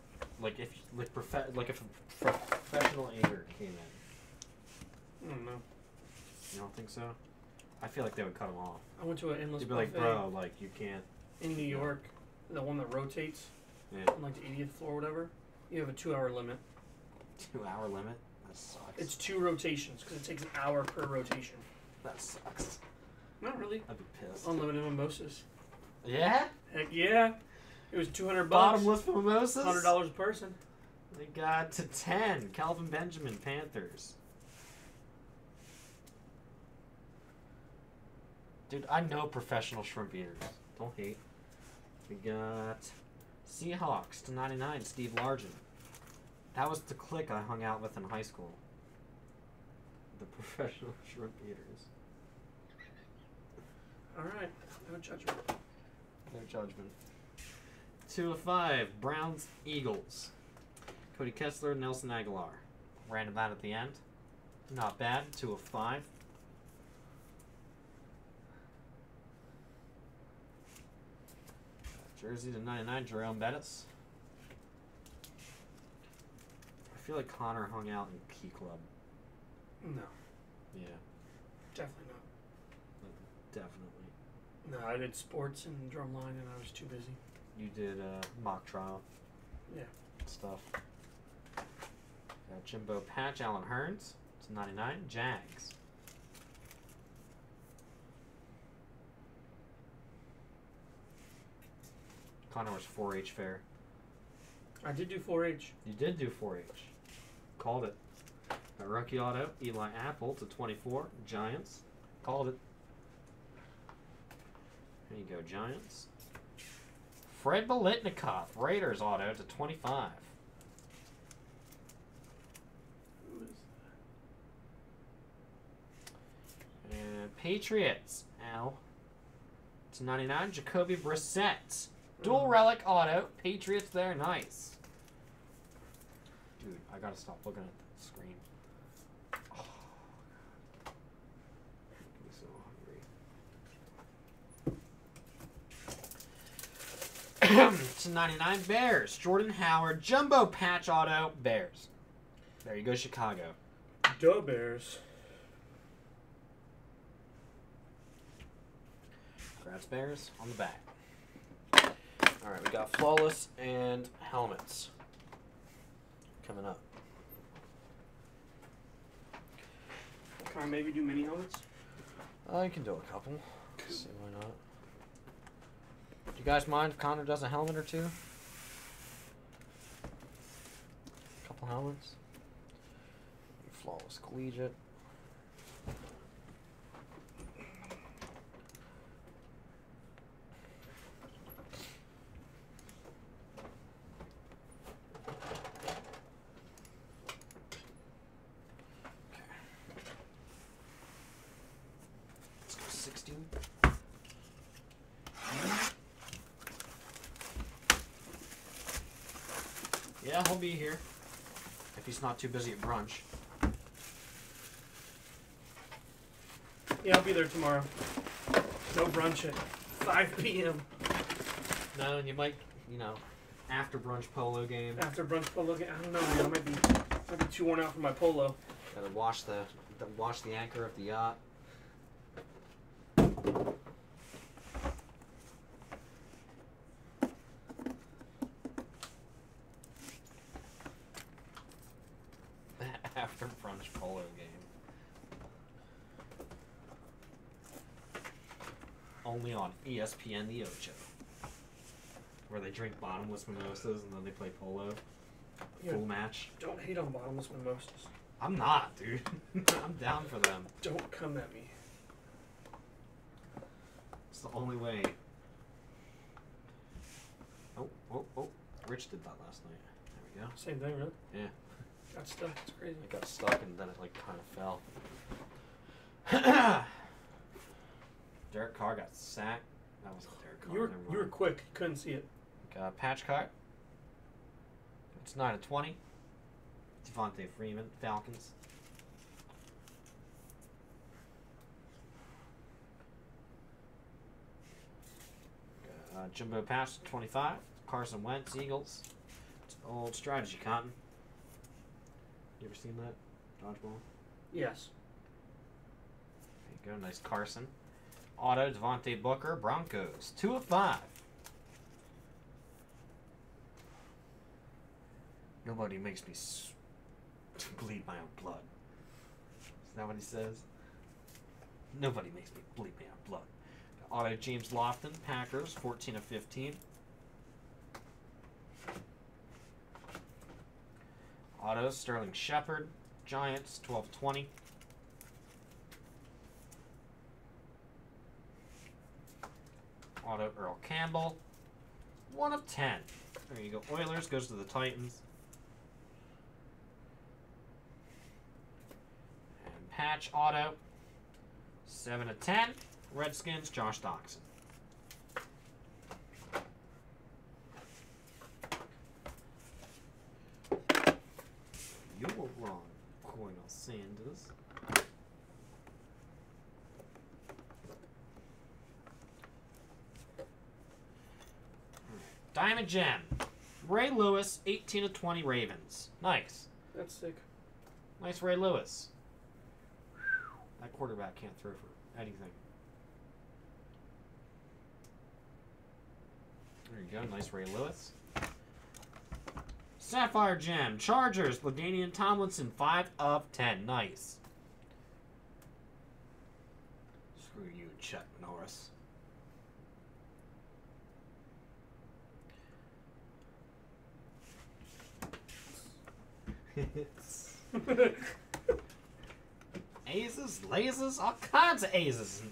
Like if like prof- like if a professional eater came in, I don't know. you don't think so? I feel like they would cut them off. I went to an endless They'd be like, buffet bro, like you can't. in New York, the one that rotates Yeah. on like the 80th floor or whatever. You have a two-hour limit. Two hour limit. That sucks. It's two rotations because it takes an hour per rotation. that sucks. Not really. I'd be pissed. Unlimited mimosas. yeah. Heck yeah. It was 200 bucks. Bottomless mimosas. Hundred dollars a person. They got to ten. Kelvin Benjamin Panthers. Dude, I know professional shrimp eaters. Don't hate. We got Seahawks to 99, Steve Largent. That was the clique I hung out with in high school. The professional shrimp eaters. All right. No judgment. No judgment. Two of five, Browns, Eagles. Cody Kessler, Nelson Agholor. Random that at the end. Not bad. Two of five. Jersey to 99, Jerome Bettis. I feel like Connor hung out in Key Club. No, Yeah, definitely not. definitely. No, I did sports and drumline, and I was too busy. You did uh, mock trial. Yeah. Stuff. Got Jumbo Patch, Allen Hurns. It's 99. Jags. Connor was 4-H fair. I did do 4-H. You did do 4-H. Called it. A rookie auto, Eli Apple to 24. Giants. Called it. There you go, Giants. Fred Biletnikoff, Raiders auto to 25. Who is And Patriots, Al. To 99, Jacoby Brissett. Dual Relic Auto. Patriots there. Nice. Dude, I gotta stop looking at the screen. Oh, I'm so hungry. to 99 Bears. Jordan Howard. Jumbo Patch Auto. Bears. There you go, Chicago. Duh, Bears. Grabs Bears, on the back. All right, we got flawless and helmets coming up. Can I maybe do mini helmets? Uh, I can do a couple. See why not. Do you guys mind if Connor does a helmet or two? A Couple helmets. Flawless collegiate. Let's go 16. Yeah, he'll be here. If he's not too busy at brunch. Yeah, I'll be there tomorrow. No brunch at 5 p.m. No, and you might, you know, after brunch polo game. after brunch polo. game. I don't know, man. I might be, might be too worn out for my polo. Gotta wash the, the wash the anchor of the yacht. Brunch polo game. Only on ESPN the Ocho. Where they drink bottomless mimosas and then they play polo. Yeah. Full match. Don't hate on bottomless mimosas. I'm not, dude. I'm down for them. Don't come at me. It's the only way. Oh, oh, oh. Rich did that last night. There we go. Same thing, really? Yeah. Got stuck. It's crazy. It got stuck and then it like kind of fell. Derek Carr got sacked. That wasn't Derek Carr. You were you were quick. You couldn't see it. Got patch card. It's 9 to 20. Devonta Freeman, Falcons. Uh, Jimbo Pass, 25. Carson Wentz, Eagles. It's old strategy, Cotton. You ever seen that? Dodgeball? Yes. There you go, nice Carson. Auto, Devontae Booker, Broncos. 2 of 5. Nobody makes me s- bleed my own blood. Is that what he says? Nobody makes me bleed my own blood. Auto, James Lofton, Packers, 14 of 15. Auto, Sterling Shepard, Giants, 12-20. Auto Earl Campbell. One of ten. There you go. Oilers goes to the Titans. And patch auto. Seven of ten. Redskins, Josh Doctson. You were wrong, Colonel Sanders. Diamond Gem. Ray Lewis, 18 of 20 Ravens. Nice. That's sick. Nice Ray Lewis. That quarterback can't throw for anything. There you go. Nice Ray Lewis. Sapphire Gem. Chargers. LaDainian Tomlinson, 5 of 10. Nice. Screw you, Chuck Norris. Aces, lasers, all kinds of aces.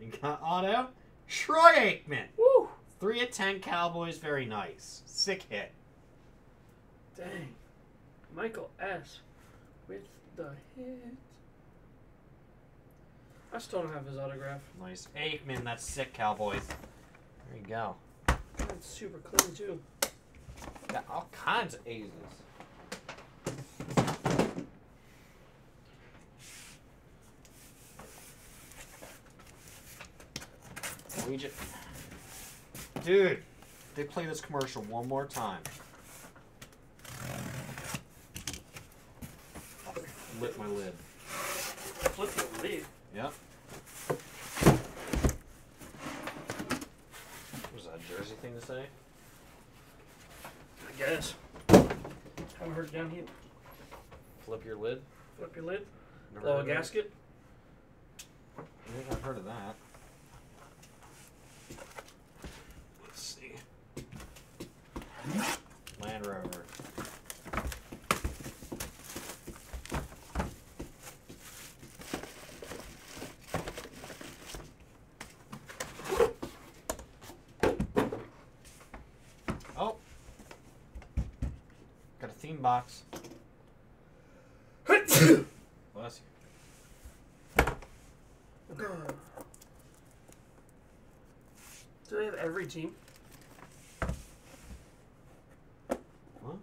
You got auto. Troy Aikman. Woo! 3 of 10 Cowboys, very nice. Sick hit. Dang. Michael S. with the hit. I still don't have his autograph. Nice. Aikman, that's sick, Cowboys. There you go. That's super clean too. Got all kinds of A's. Collegiate. Dude, they play this commercial one more time, I'll lit my lid. Flip the lid. Yep. Was that a Jersey thing to say? I guess. Haven't heard down here. Flip your lid? Flip your lid. Never Blow a heard of that? gasket. I think I've heard of that. Let's see. Land Rover. Oh. Got a theme box. Bless you. Do they have every team? What?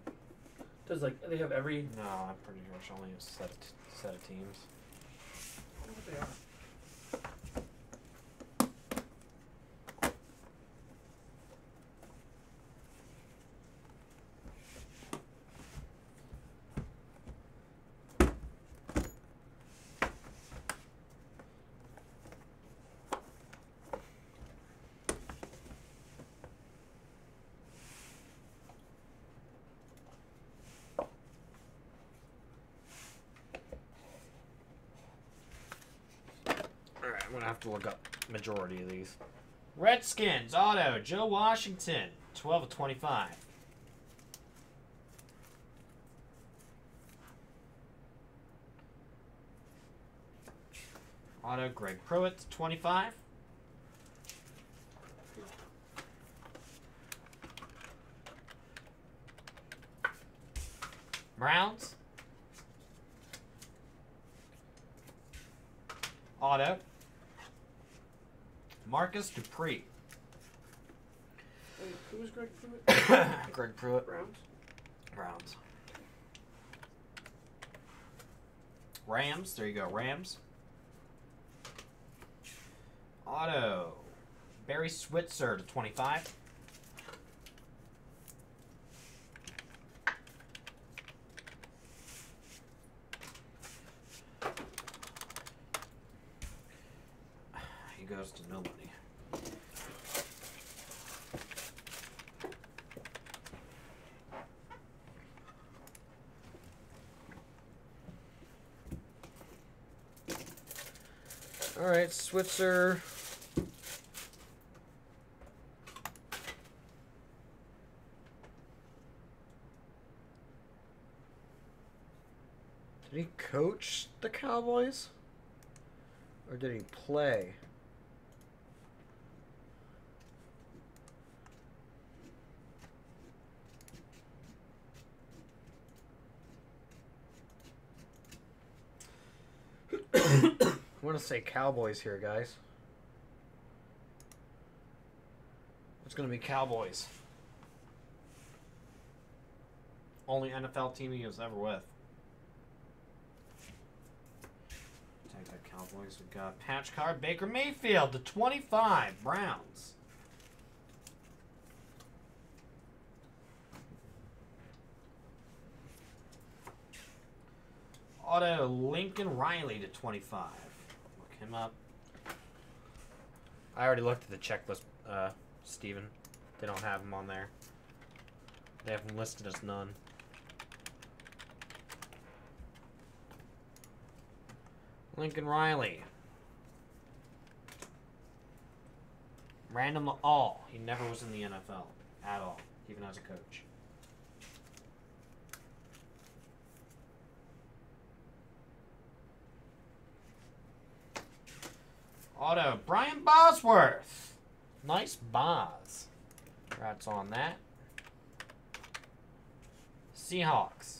Does like they have every? No, I'm pretty sure it's only a set of, t- set of teams. I wonder what they are. To look up majority of these. Redskins, auto, Joe Washington, 12 of 25. Auto, Greg Pruitt, 25. Browns. Auto. Marcus Dupree. Wait, who was Greg Pruitt? Greg Pruitt. Browns. Browns. Rams. There you go. Rams. Auto. Barry Switzer to 25. He goes to nobody. All right, Switzer. Did he coach the Cowboys? Or did he play? Want to say Cowboys here, guys. It's going to be Cowboys. Only NFL team he was ever with. Take that Cowboys. We got patch card Baker Mayfield to 25 Browns. Auto Lincoln Riley to 25. Him up. I already looked at the checklist, uh, Steven. They don't have him on there. They have him listed as none. Lincoln Riley. Random all. He never was in the NFL at all, even as a coach. Auto, Brian Bosworth. Nice Boz. Rats on that. Seahawks.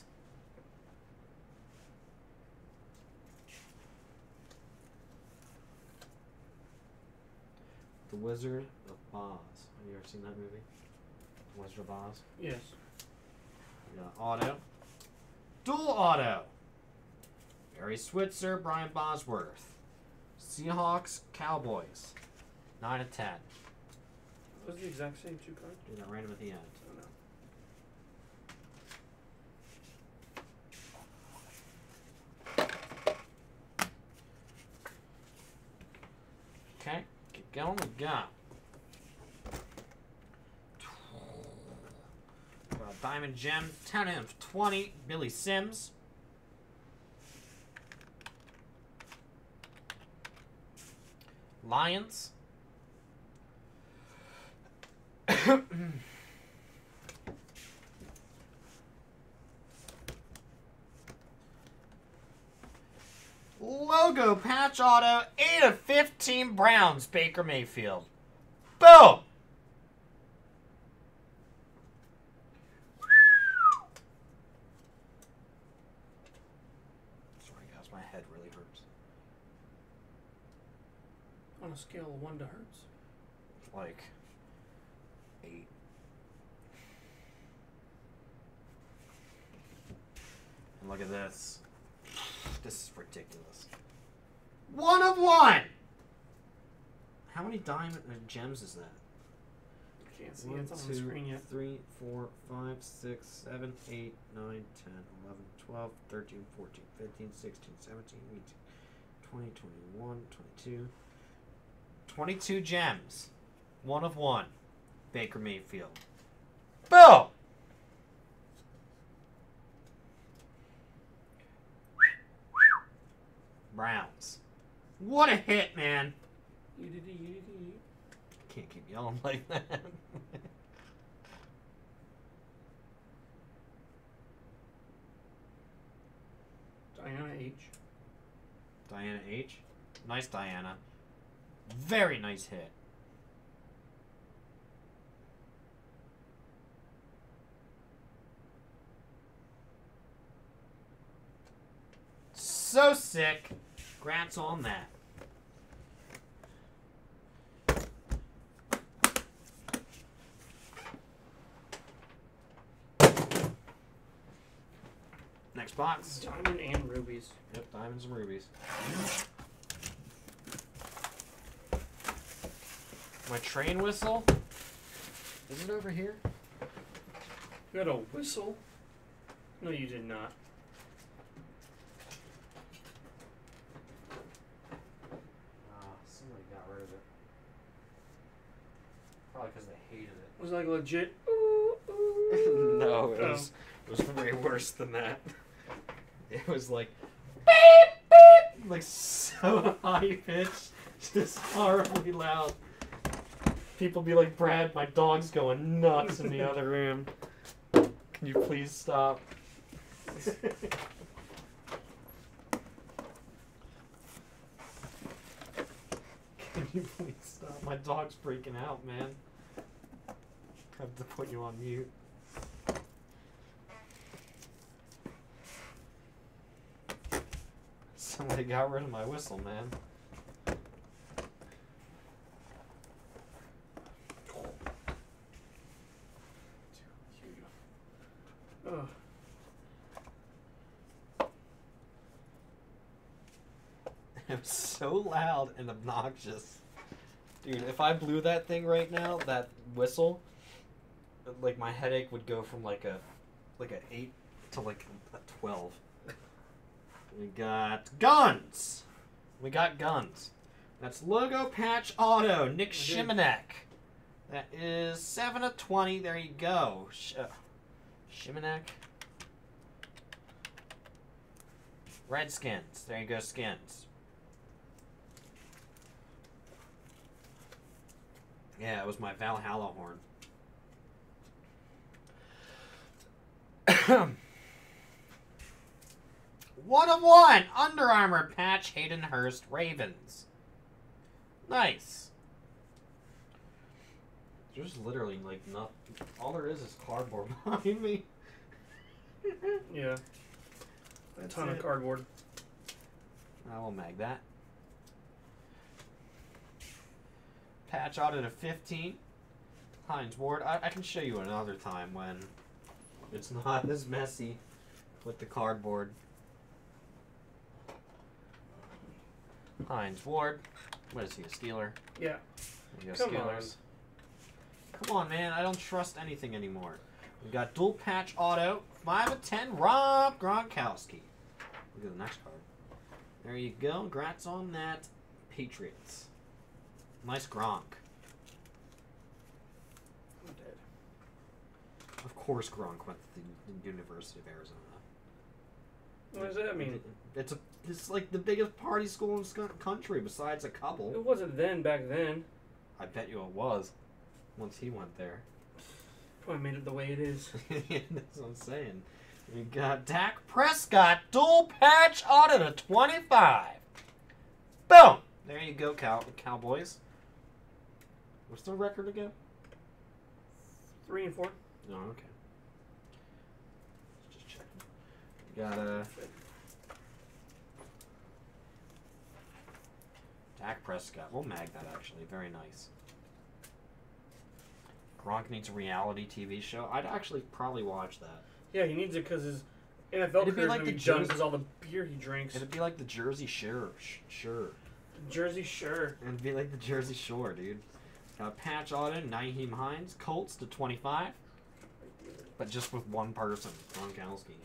The Wizard of Boz. Have you ever seen that movie? The Wizard of Oz? Yes. We got auto. Dual auto. Barry Switzer, Brian Bosworth. Seahawks, Cowboys. 9 of 10. Was the exact same two cards? Do that random at the end. Oh, I don't know. Okay, keep going. We got. Diamond Gem, 10 out of 20, Billy Sims. Lions. Logo patch auto, 8 of 15 Browns, Baker Mayfield. Boom! Sorry guys, my head really hurts. On a scale of one to Hertz. Like, 8. And look at this. This is ridiculous. One of one! How many diamond uh, gems is that? I can't see One, it. It's on two, the screen yet. three, four, five, six, seven, eight, nine, 10, 11, 12, 13, 14, 15, 16, 17, 18, 20, 21, 22. 22 gems. One of one. Baker Mayfield. Boom! Browns. What a hit, man. Can't keep yelling like that. Diana H. Diana H. Nice, Diana. Very nice hit. So sick. Grants on that. Next box. Diamond and rubies. Yep, diamonds and rubies. My train whistle? Is it over here? You had a whistle? No, you did not. Ah, somebody got rid of it. Probably because they hated it. It was like legit. Ooh, ooh. no, it Oh. was it was way worse than that. It was like beep beep, like so high pitched, just horribly loud. People be like, Brad, my dog's going nuts in the other room. Can you please stop? Can you please stop? My dog's freaking out, man. I have to put you on mute. Somebody got rid of my whistle, man. Ugh. It was so loud and obnoxious. Dude, if I blew that thing right now, that whistle, like my headache would go from like a like a 8 to like a 12. We got guns. We got guns. That's logo patch auto, Nick did. Shimanek. That is 7 of 20. There you go. Sh- uh. Redskins. There you go, skins. Yeah, it was my Valhalla horn. one of one! Under Armour patch Hayden Hurst Ravens. Nice. There's literally like nothing. All there is is cardboard behind me. Yeah. A ton it. of cardboard. I will mag that. Patch out at a 15. Hines Ward. I, I can show you another time when it's not as messy with the cardboard. Hines Ward. What is he, a Steeler? Yeah. There you go, Come on. Come on, man. I don't trust anything anymore. We got dual patch auto, 5 of 10, Rob Gronkowski. Look at the next card. There you go. Congrats on that, Patriots. Nice Gronk. I'm dead. Of course, Gronk went to the University of Arizona. What does that mean? It's a it's like the biggest party school in the country besides a couple. It wasn't then, back then. I bet you it was. Once he went there. Probably made it the way it is. That's what I'm saying. We got Dak Prescott dual patch auto to 25. Boom. There you go, Cow- Cowboys. What's the record again? Three and four. No, okay. Just checking. We got a Dak Prescott. We'll mag that actually. Very nice. Gronk needs a reality TV show. I'd actually probably watch that. Yeah, he needs it because his NFL It'd be career like the be done Jersey- because all the beer he drinks. It'd be like the Jersey Shore. sh- Sure. Jersey, sure. It'd be like the Jersey Shore, dude. Got patch auto, Nyheim Hines, Colts to 25, but just with one person, Gronkowski.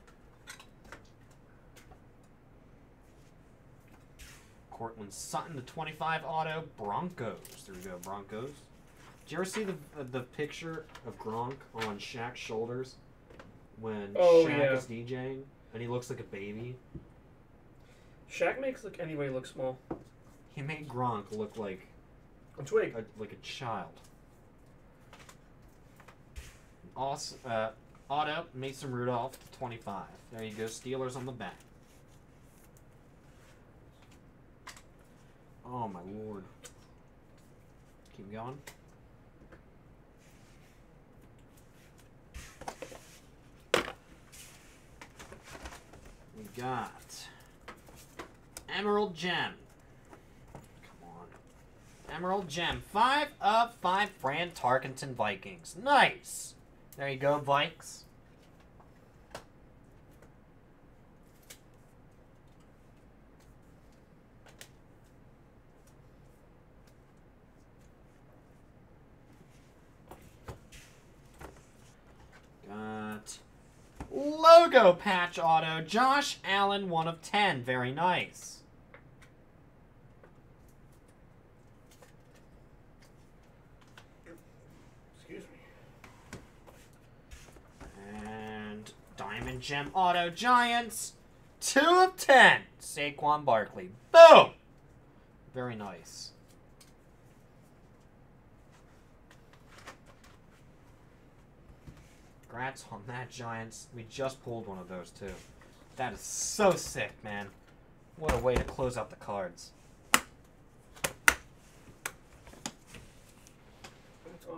Courtland Sutton to 25 auto, Broncos. There we go, Broncos. Did you ever see the uh, the picture of Gronk on Shaq's shoulders when Oh, Shaq yeah. is DJing and he looks like a baby? Shaq makes look anyway look small. He made Gronk look like A twig. a, like a child. Also, uh, auto Mason Rudolph to 25. There you go, Steelers on the back. Oh my lord. Keep going. We got Emerald Gem. Emerald Gem. Five of five Fran Tarkenton Vikings. Nice. There you go, Vikes. Got logo patch auto. Josh Allen, one of ten. Very nice. Excuse me. And Gem Auto Giants, two of ten. Saquon Barkley. Boom. Very nice. Congrats on that, Giants. We just pulled one of those too. That is so sick, man. What a way to close out the cards. That's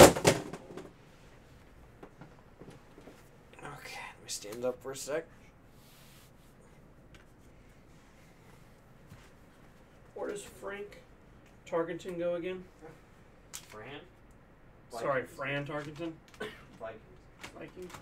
awesome. Okay, let me stand up for a sec. Where does Frank Tarkenton go again? Fran? Sorry, Fran Tarkenton. Vikings. Vikings.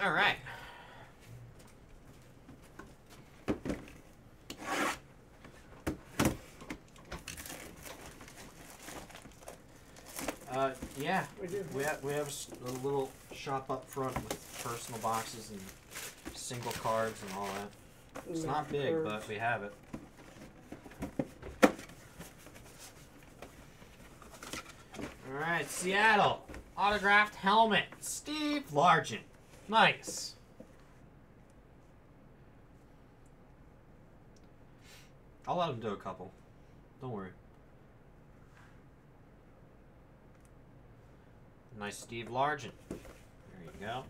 All right. Uh, yeah, We do. we have we have a s- a little shop up front with personal boxes and single cards and all that. It's not mm-hmm. big, Or- but we have it. All right, Seattle autographed helmet, Steve Largent. Nice. I'll let him do a couple. Don't worry. Nice Steve Largent. There you go.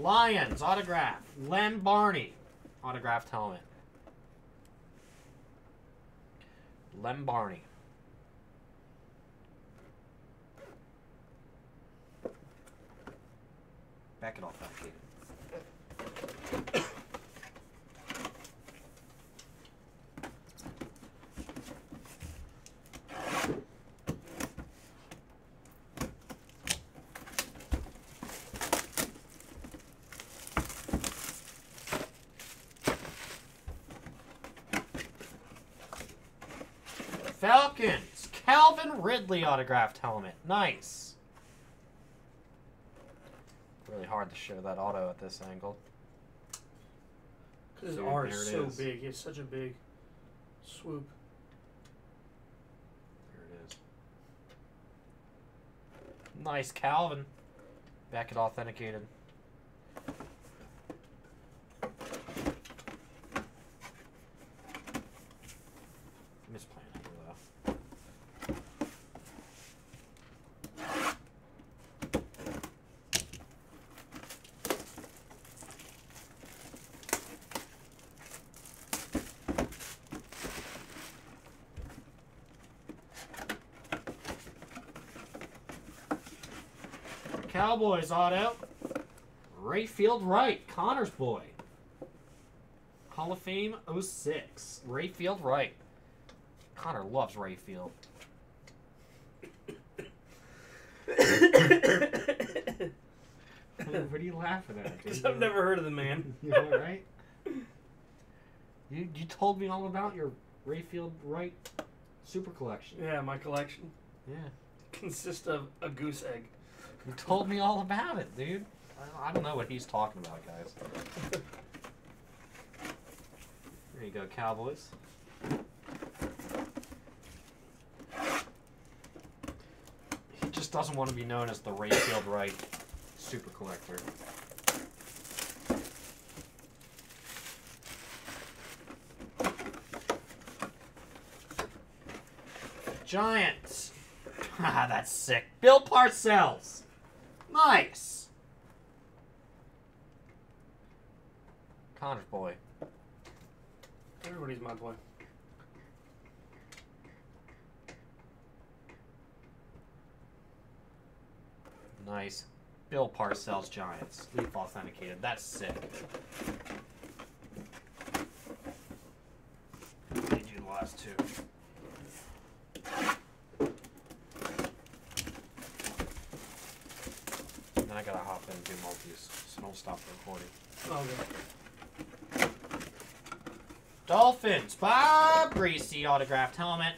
Lions autograph. Lem Barney autographed helmet. Lem Barney. Back it off that kid. Falcons. Calvin Ridley autographed helmet. Nice. Really hard to show that auto at this angle. Because his Dude, R is so is. big. He has such a big swoop. There it is. Nice, Calvin. Back it authenticated. Misplaying it though. Cowboys auto. Rayfield Wright, Connor's boy. Hall of Fame 06. Rayfield Wright. Connor loves Rayfield. What what are you laughing at? Because? I've never heard of the man. You right? You you told me all about your Rayfield Wright super collection. Yeah, my collection Yeah. consists of a goose egg. You told me all about it, dude. I, don't know what he's talking about, guys. There you go, Cowboys. He just doesn't want to be known as the Rayfield Wright super collector. Giants. Ah, that's sick. Bill Parcells. Nice. Connor's boy. Everybody's my boy. Nice. Bill Parcells Giants. Leaf authenticated. That's sick. They do the last two. And then I gotta hop in and do multis, so don't stop the recording. Okay. Dolphins, Bob Griese autographed helmet.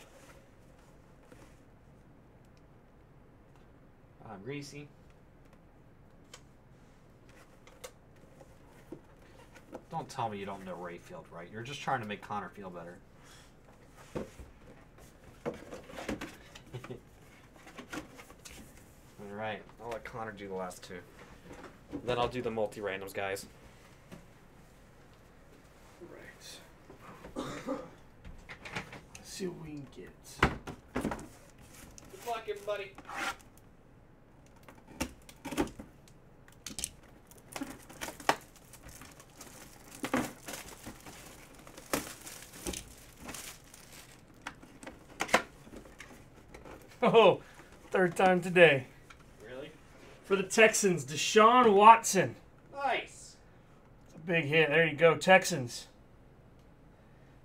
Bob Griese. Don't tell me you don't know Rayfield, right? You're just trying to make Connor feel better. All right, I'll let Connor do the last two. Then I'll do the multi randoms, guys. Right. Let's see what we can get. Good luck, everybody. Oh, third time today. Really? For the Texans, Deshaun Watson. Nice. It's a big hit. There you go, Texans.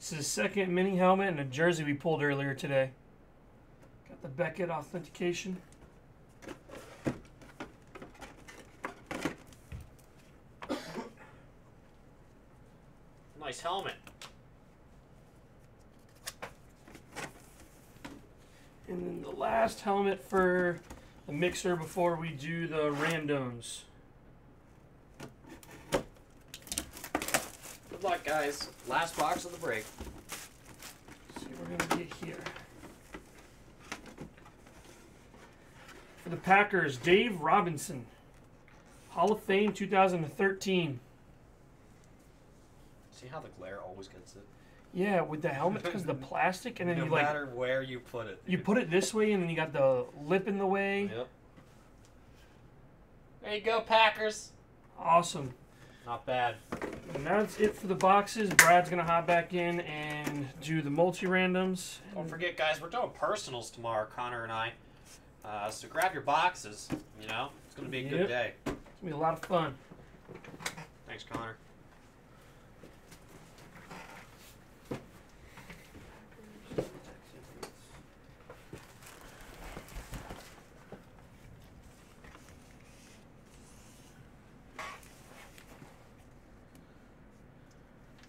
This is the second mini helmet and a jersey we pulled earlier today. Got the Beckett authentication. Nice helmet. And then the last helmet for the mixer before we do the randoms. luck, guys. Last box of the break. Let's see what we're gonna get here. For the Packers, Dave Robinson, Hall of Fame 2013. See how the glare always gets it? Yeah, with the helmet because the plastic, and then no you like No matter where you put it. you put it this way, and then you got the lip in the way. Yep. There you go, Packers. Awesome. Not bad. And that's it for the boxes. Brad's gonna hop back in and do the multi randoms. Don't forget, guys, we're doing personals tomorrow, Connor and I. Uh, so grab your boxes. You know, it's gonna be a Yep. good day. It's gonna be a lot of fun. Thanks, Connor.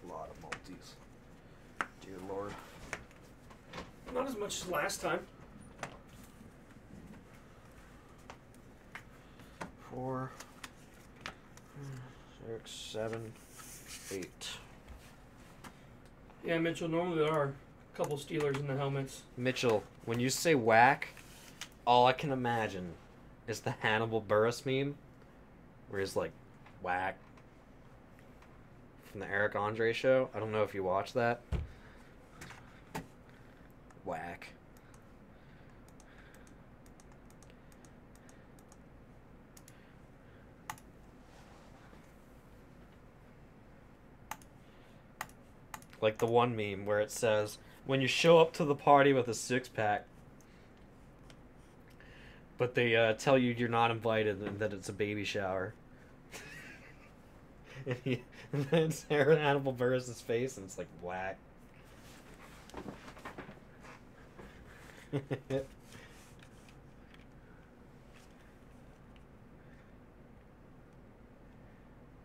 A multis. Dear Lord. Not as much as last time. Four, six, seven, eight. Yeah, Mitchell. Normally there are a couple Steelers in the helmets. Mitchell, when you say whack, all I can imagine is the Hannibal Buress meme, where he's like, whack. From the Eric Andre show. I don't know if you watched that. Whack. Like the one meme where it says, when you show up to the party with a six pack, but they uh, tell you you're not invited and that it's a baby shower. And, he, and then it's Aaron Hannibal Buress' face, and it's like black.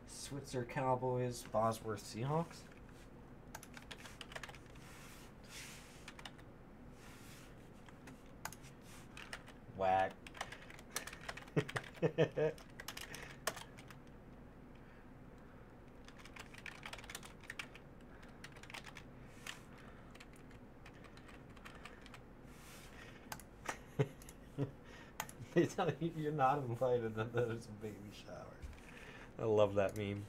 Switzer Cowboys, Bosworth Seahawks. Whack. you're not invited that it's a baby shower. I love that meme.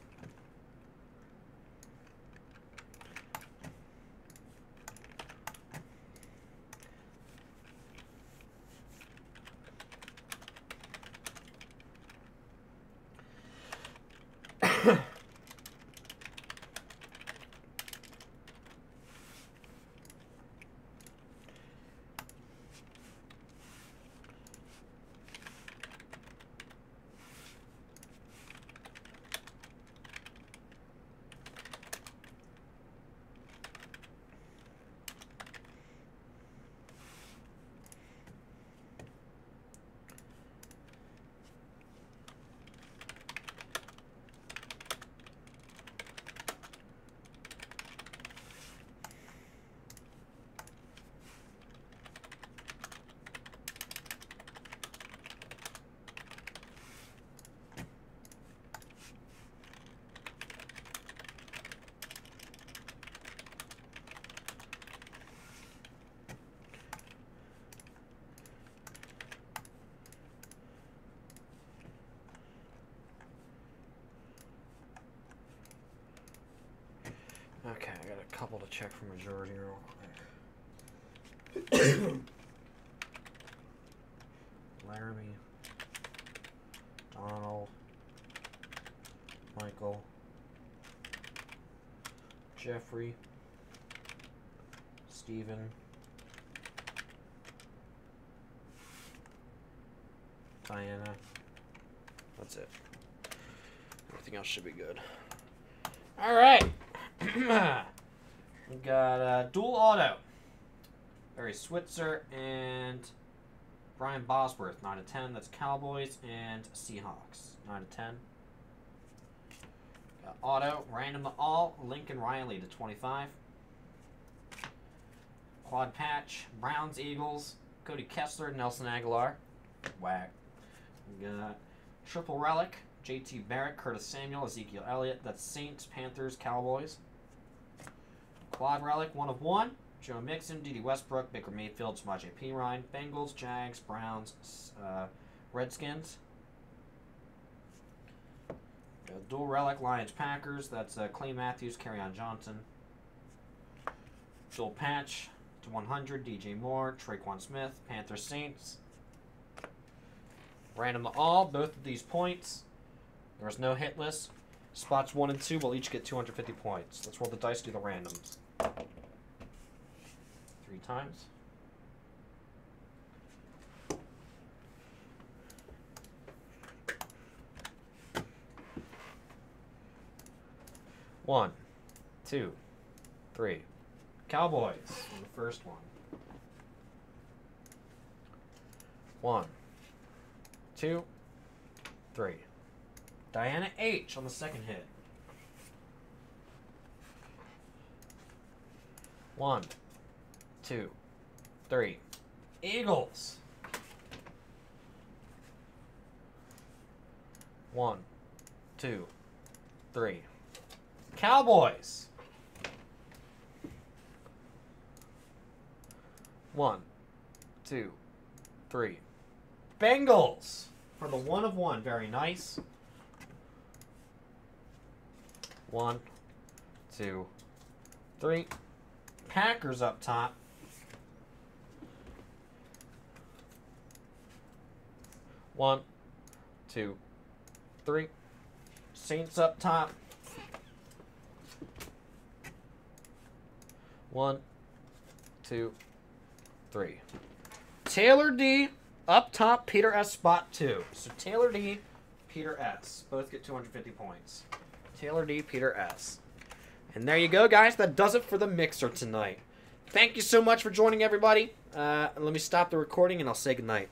Okay, I got a couple to check for majority real quick. Laramie, Donald, Michael, Jeffrey, Stephen, Diana. That's it. Everything else should be good. All right. we got uh, dual auto. Barry Switzer and Brian Bosworth, 9 to 10. That's Cowboys and Seahawks, 9 to 10. Got auto, random to all, Lincoln Riley to 25. Quad patch, Browns, Eagles, Cody Kessler, Nelson Agholor. Whack. We got triple relic, JT Barrett, Curtis Samuel, Ezekiel Elliott. That's Saints, Panthers, Cowboys. Quad relic, one of one. Joe Mixon, Dede Westbrook, Baker Mayfield, Samaje Perine, Bengals, Jags, Browns, uh, Redskins. Dual relic, Lions, Packers. That's uh, Clay Matthews, Kerryon Johnson. Dual patch to 100, DJ Moore, Tre'Quan Smith, Panthers, Saints. Random to all, both of these points. There was no hit list. Spots 1 and 2 will each get 250 points. Let's roll the dice, do the randoms. Three times. One, two, three. Cowboys the first one. One, two, three. Diana H on the second hit. One, two, three. Eagles. One, two, three. Cowboys. One, two, three. Bengals for the one of one. Very nice. One, two, three. Packers up top. One, two, three. Saints up top. One, two, three. Taylor D up top, Peter S spot two. So Taylor D, Peter S. Both get 250 points. Taylor D, Peter S. And there you go, guys. That does it for the mixer tonight. Thank you so much for joining, everybody. Uh, let me stop the recording and I'll say goodnight.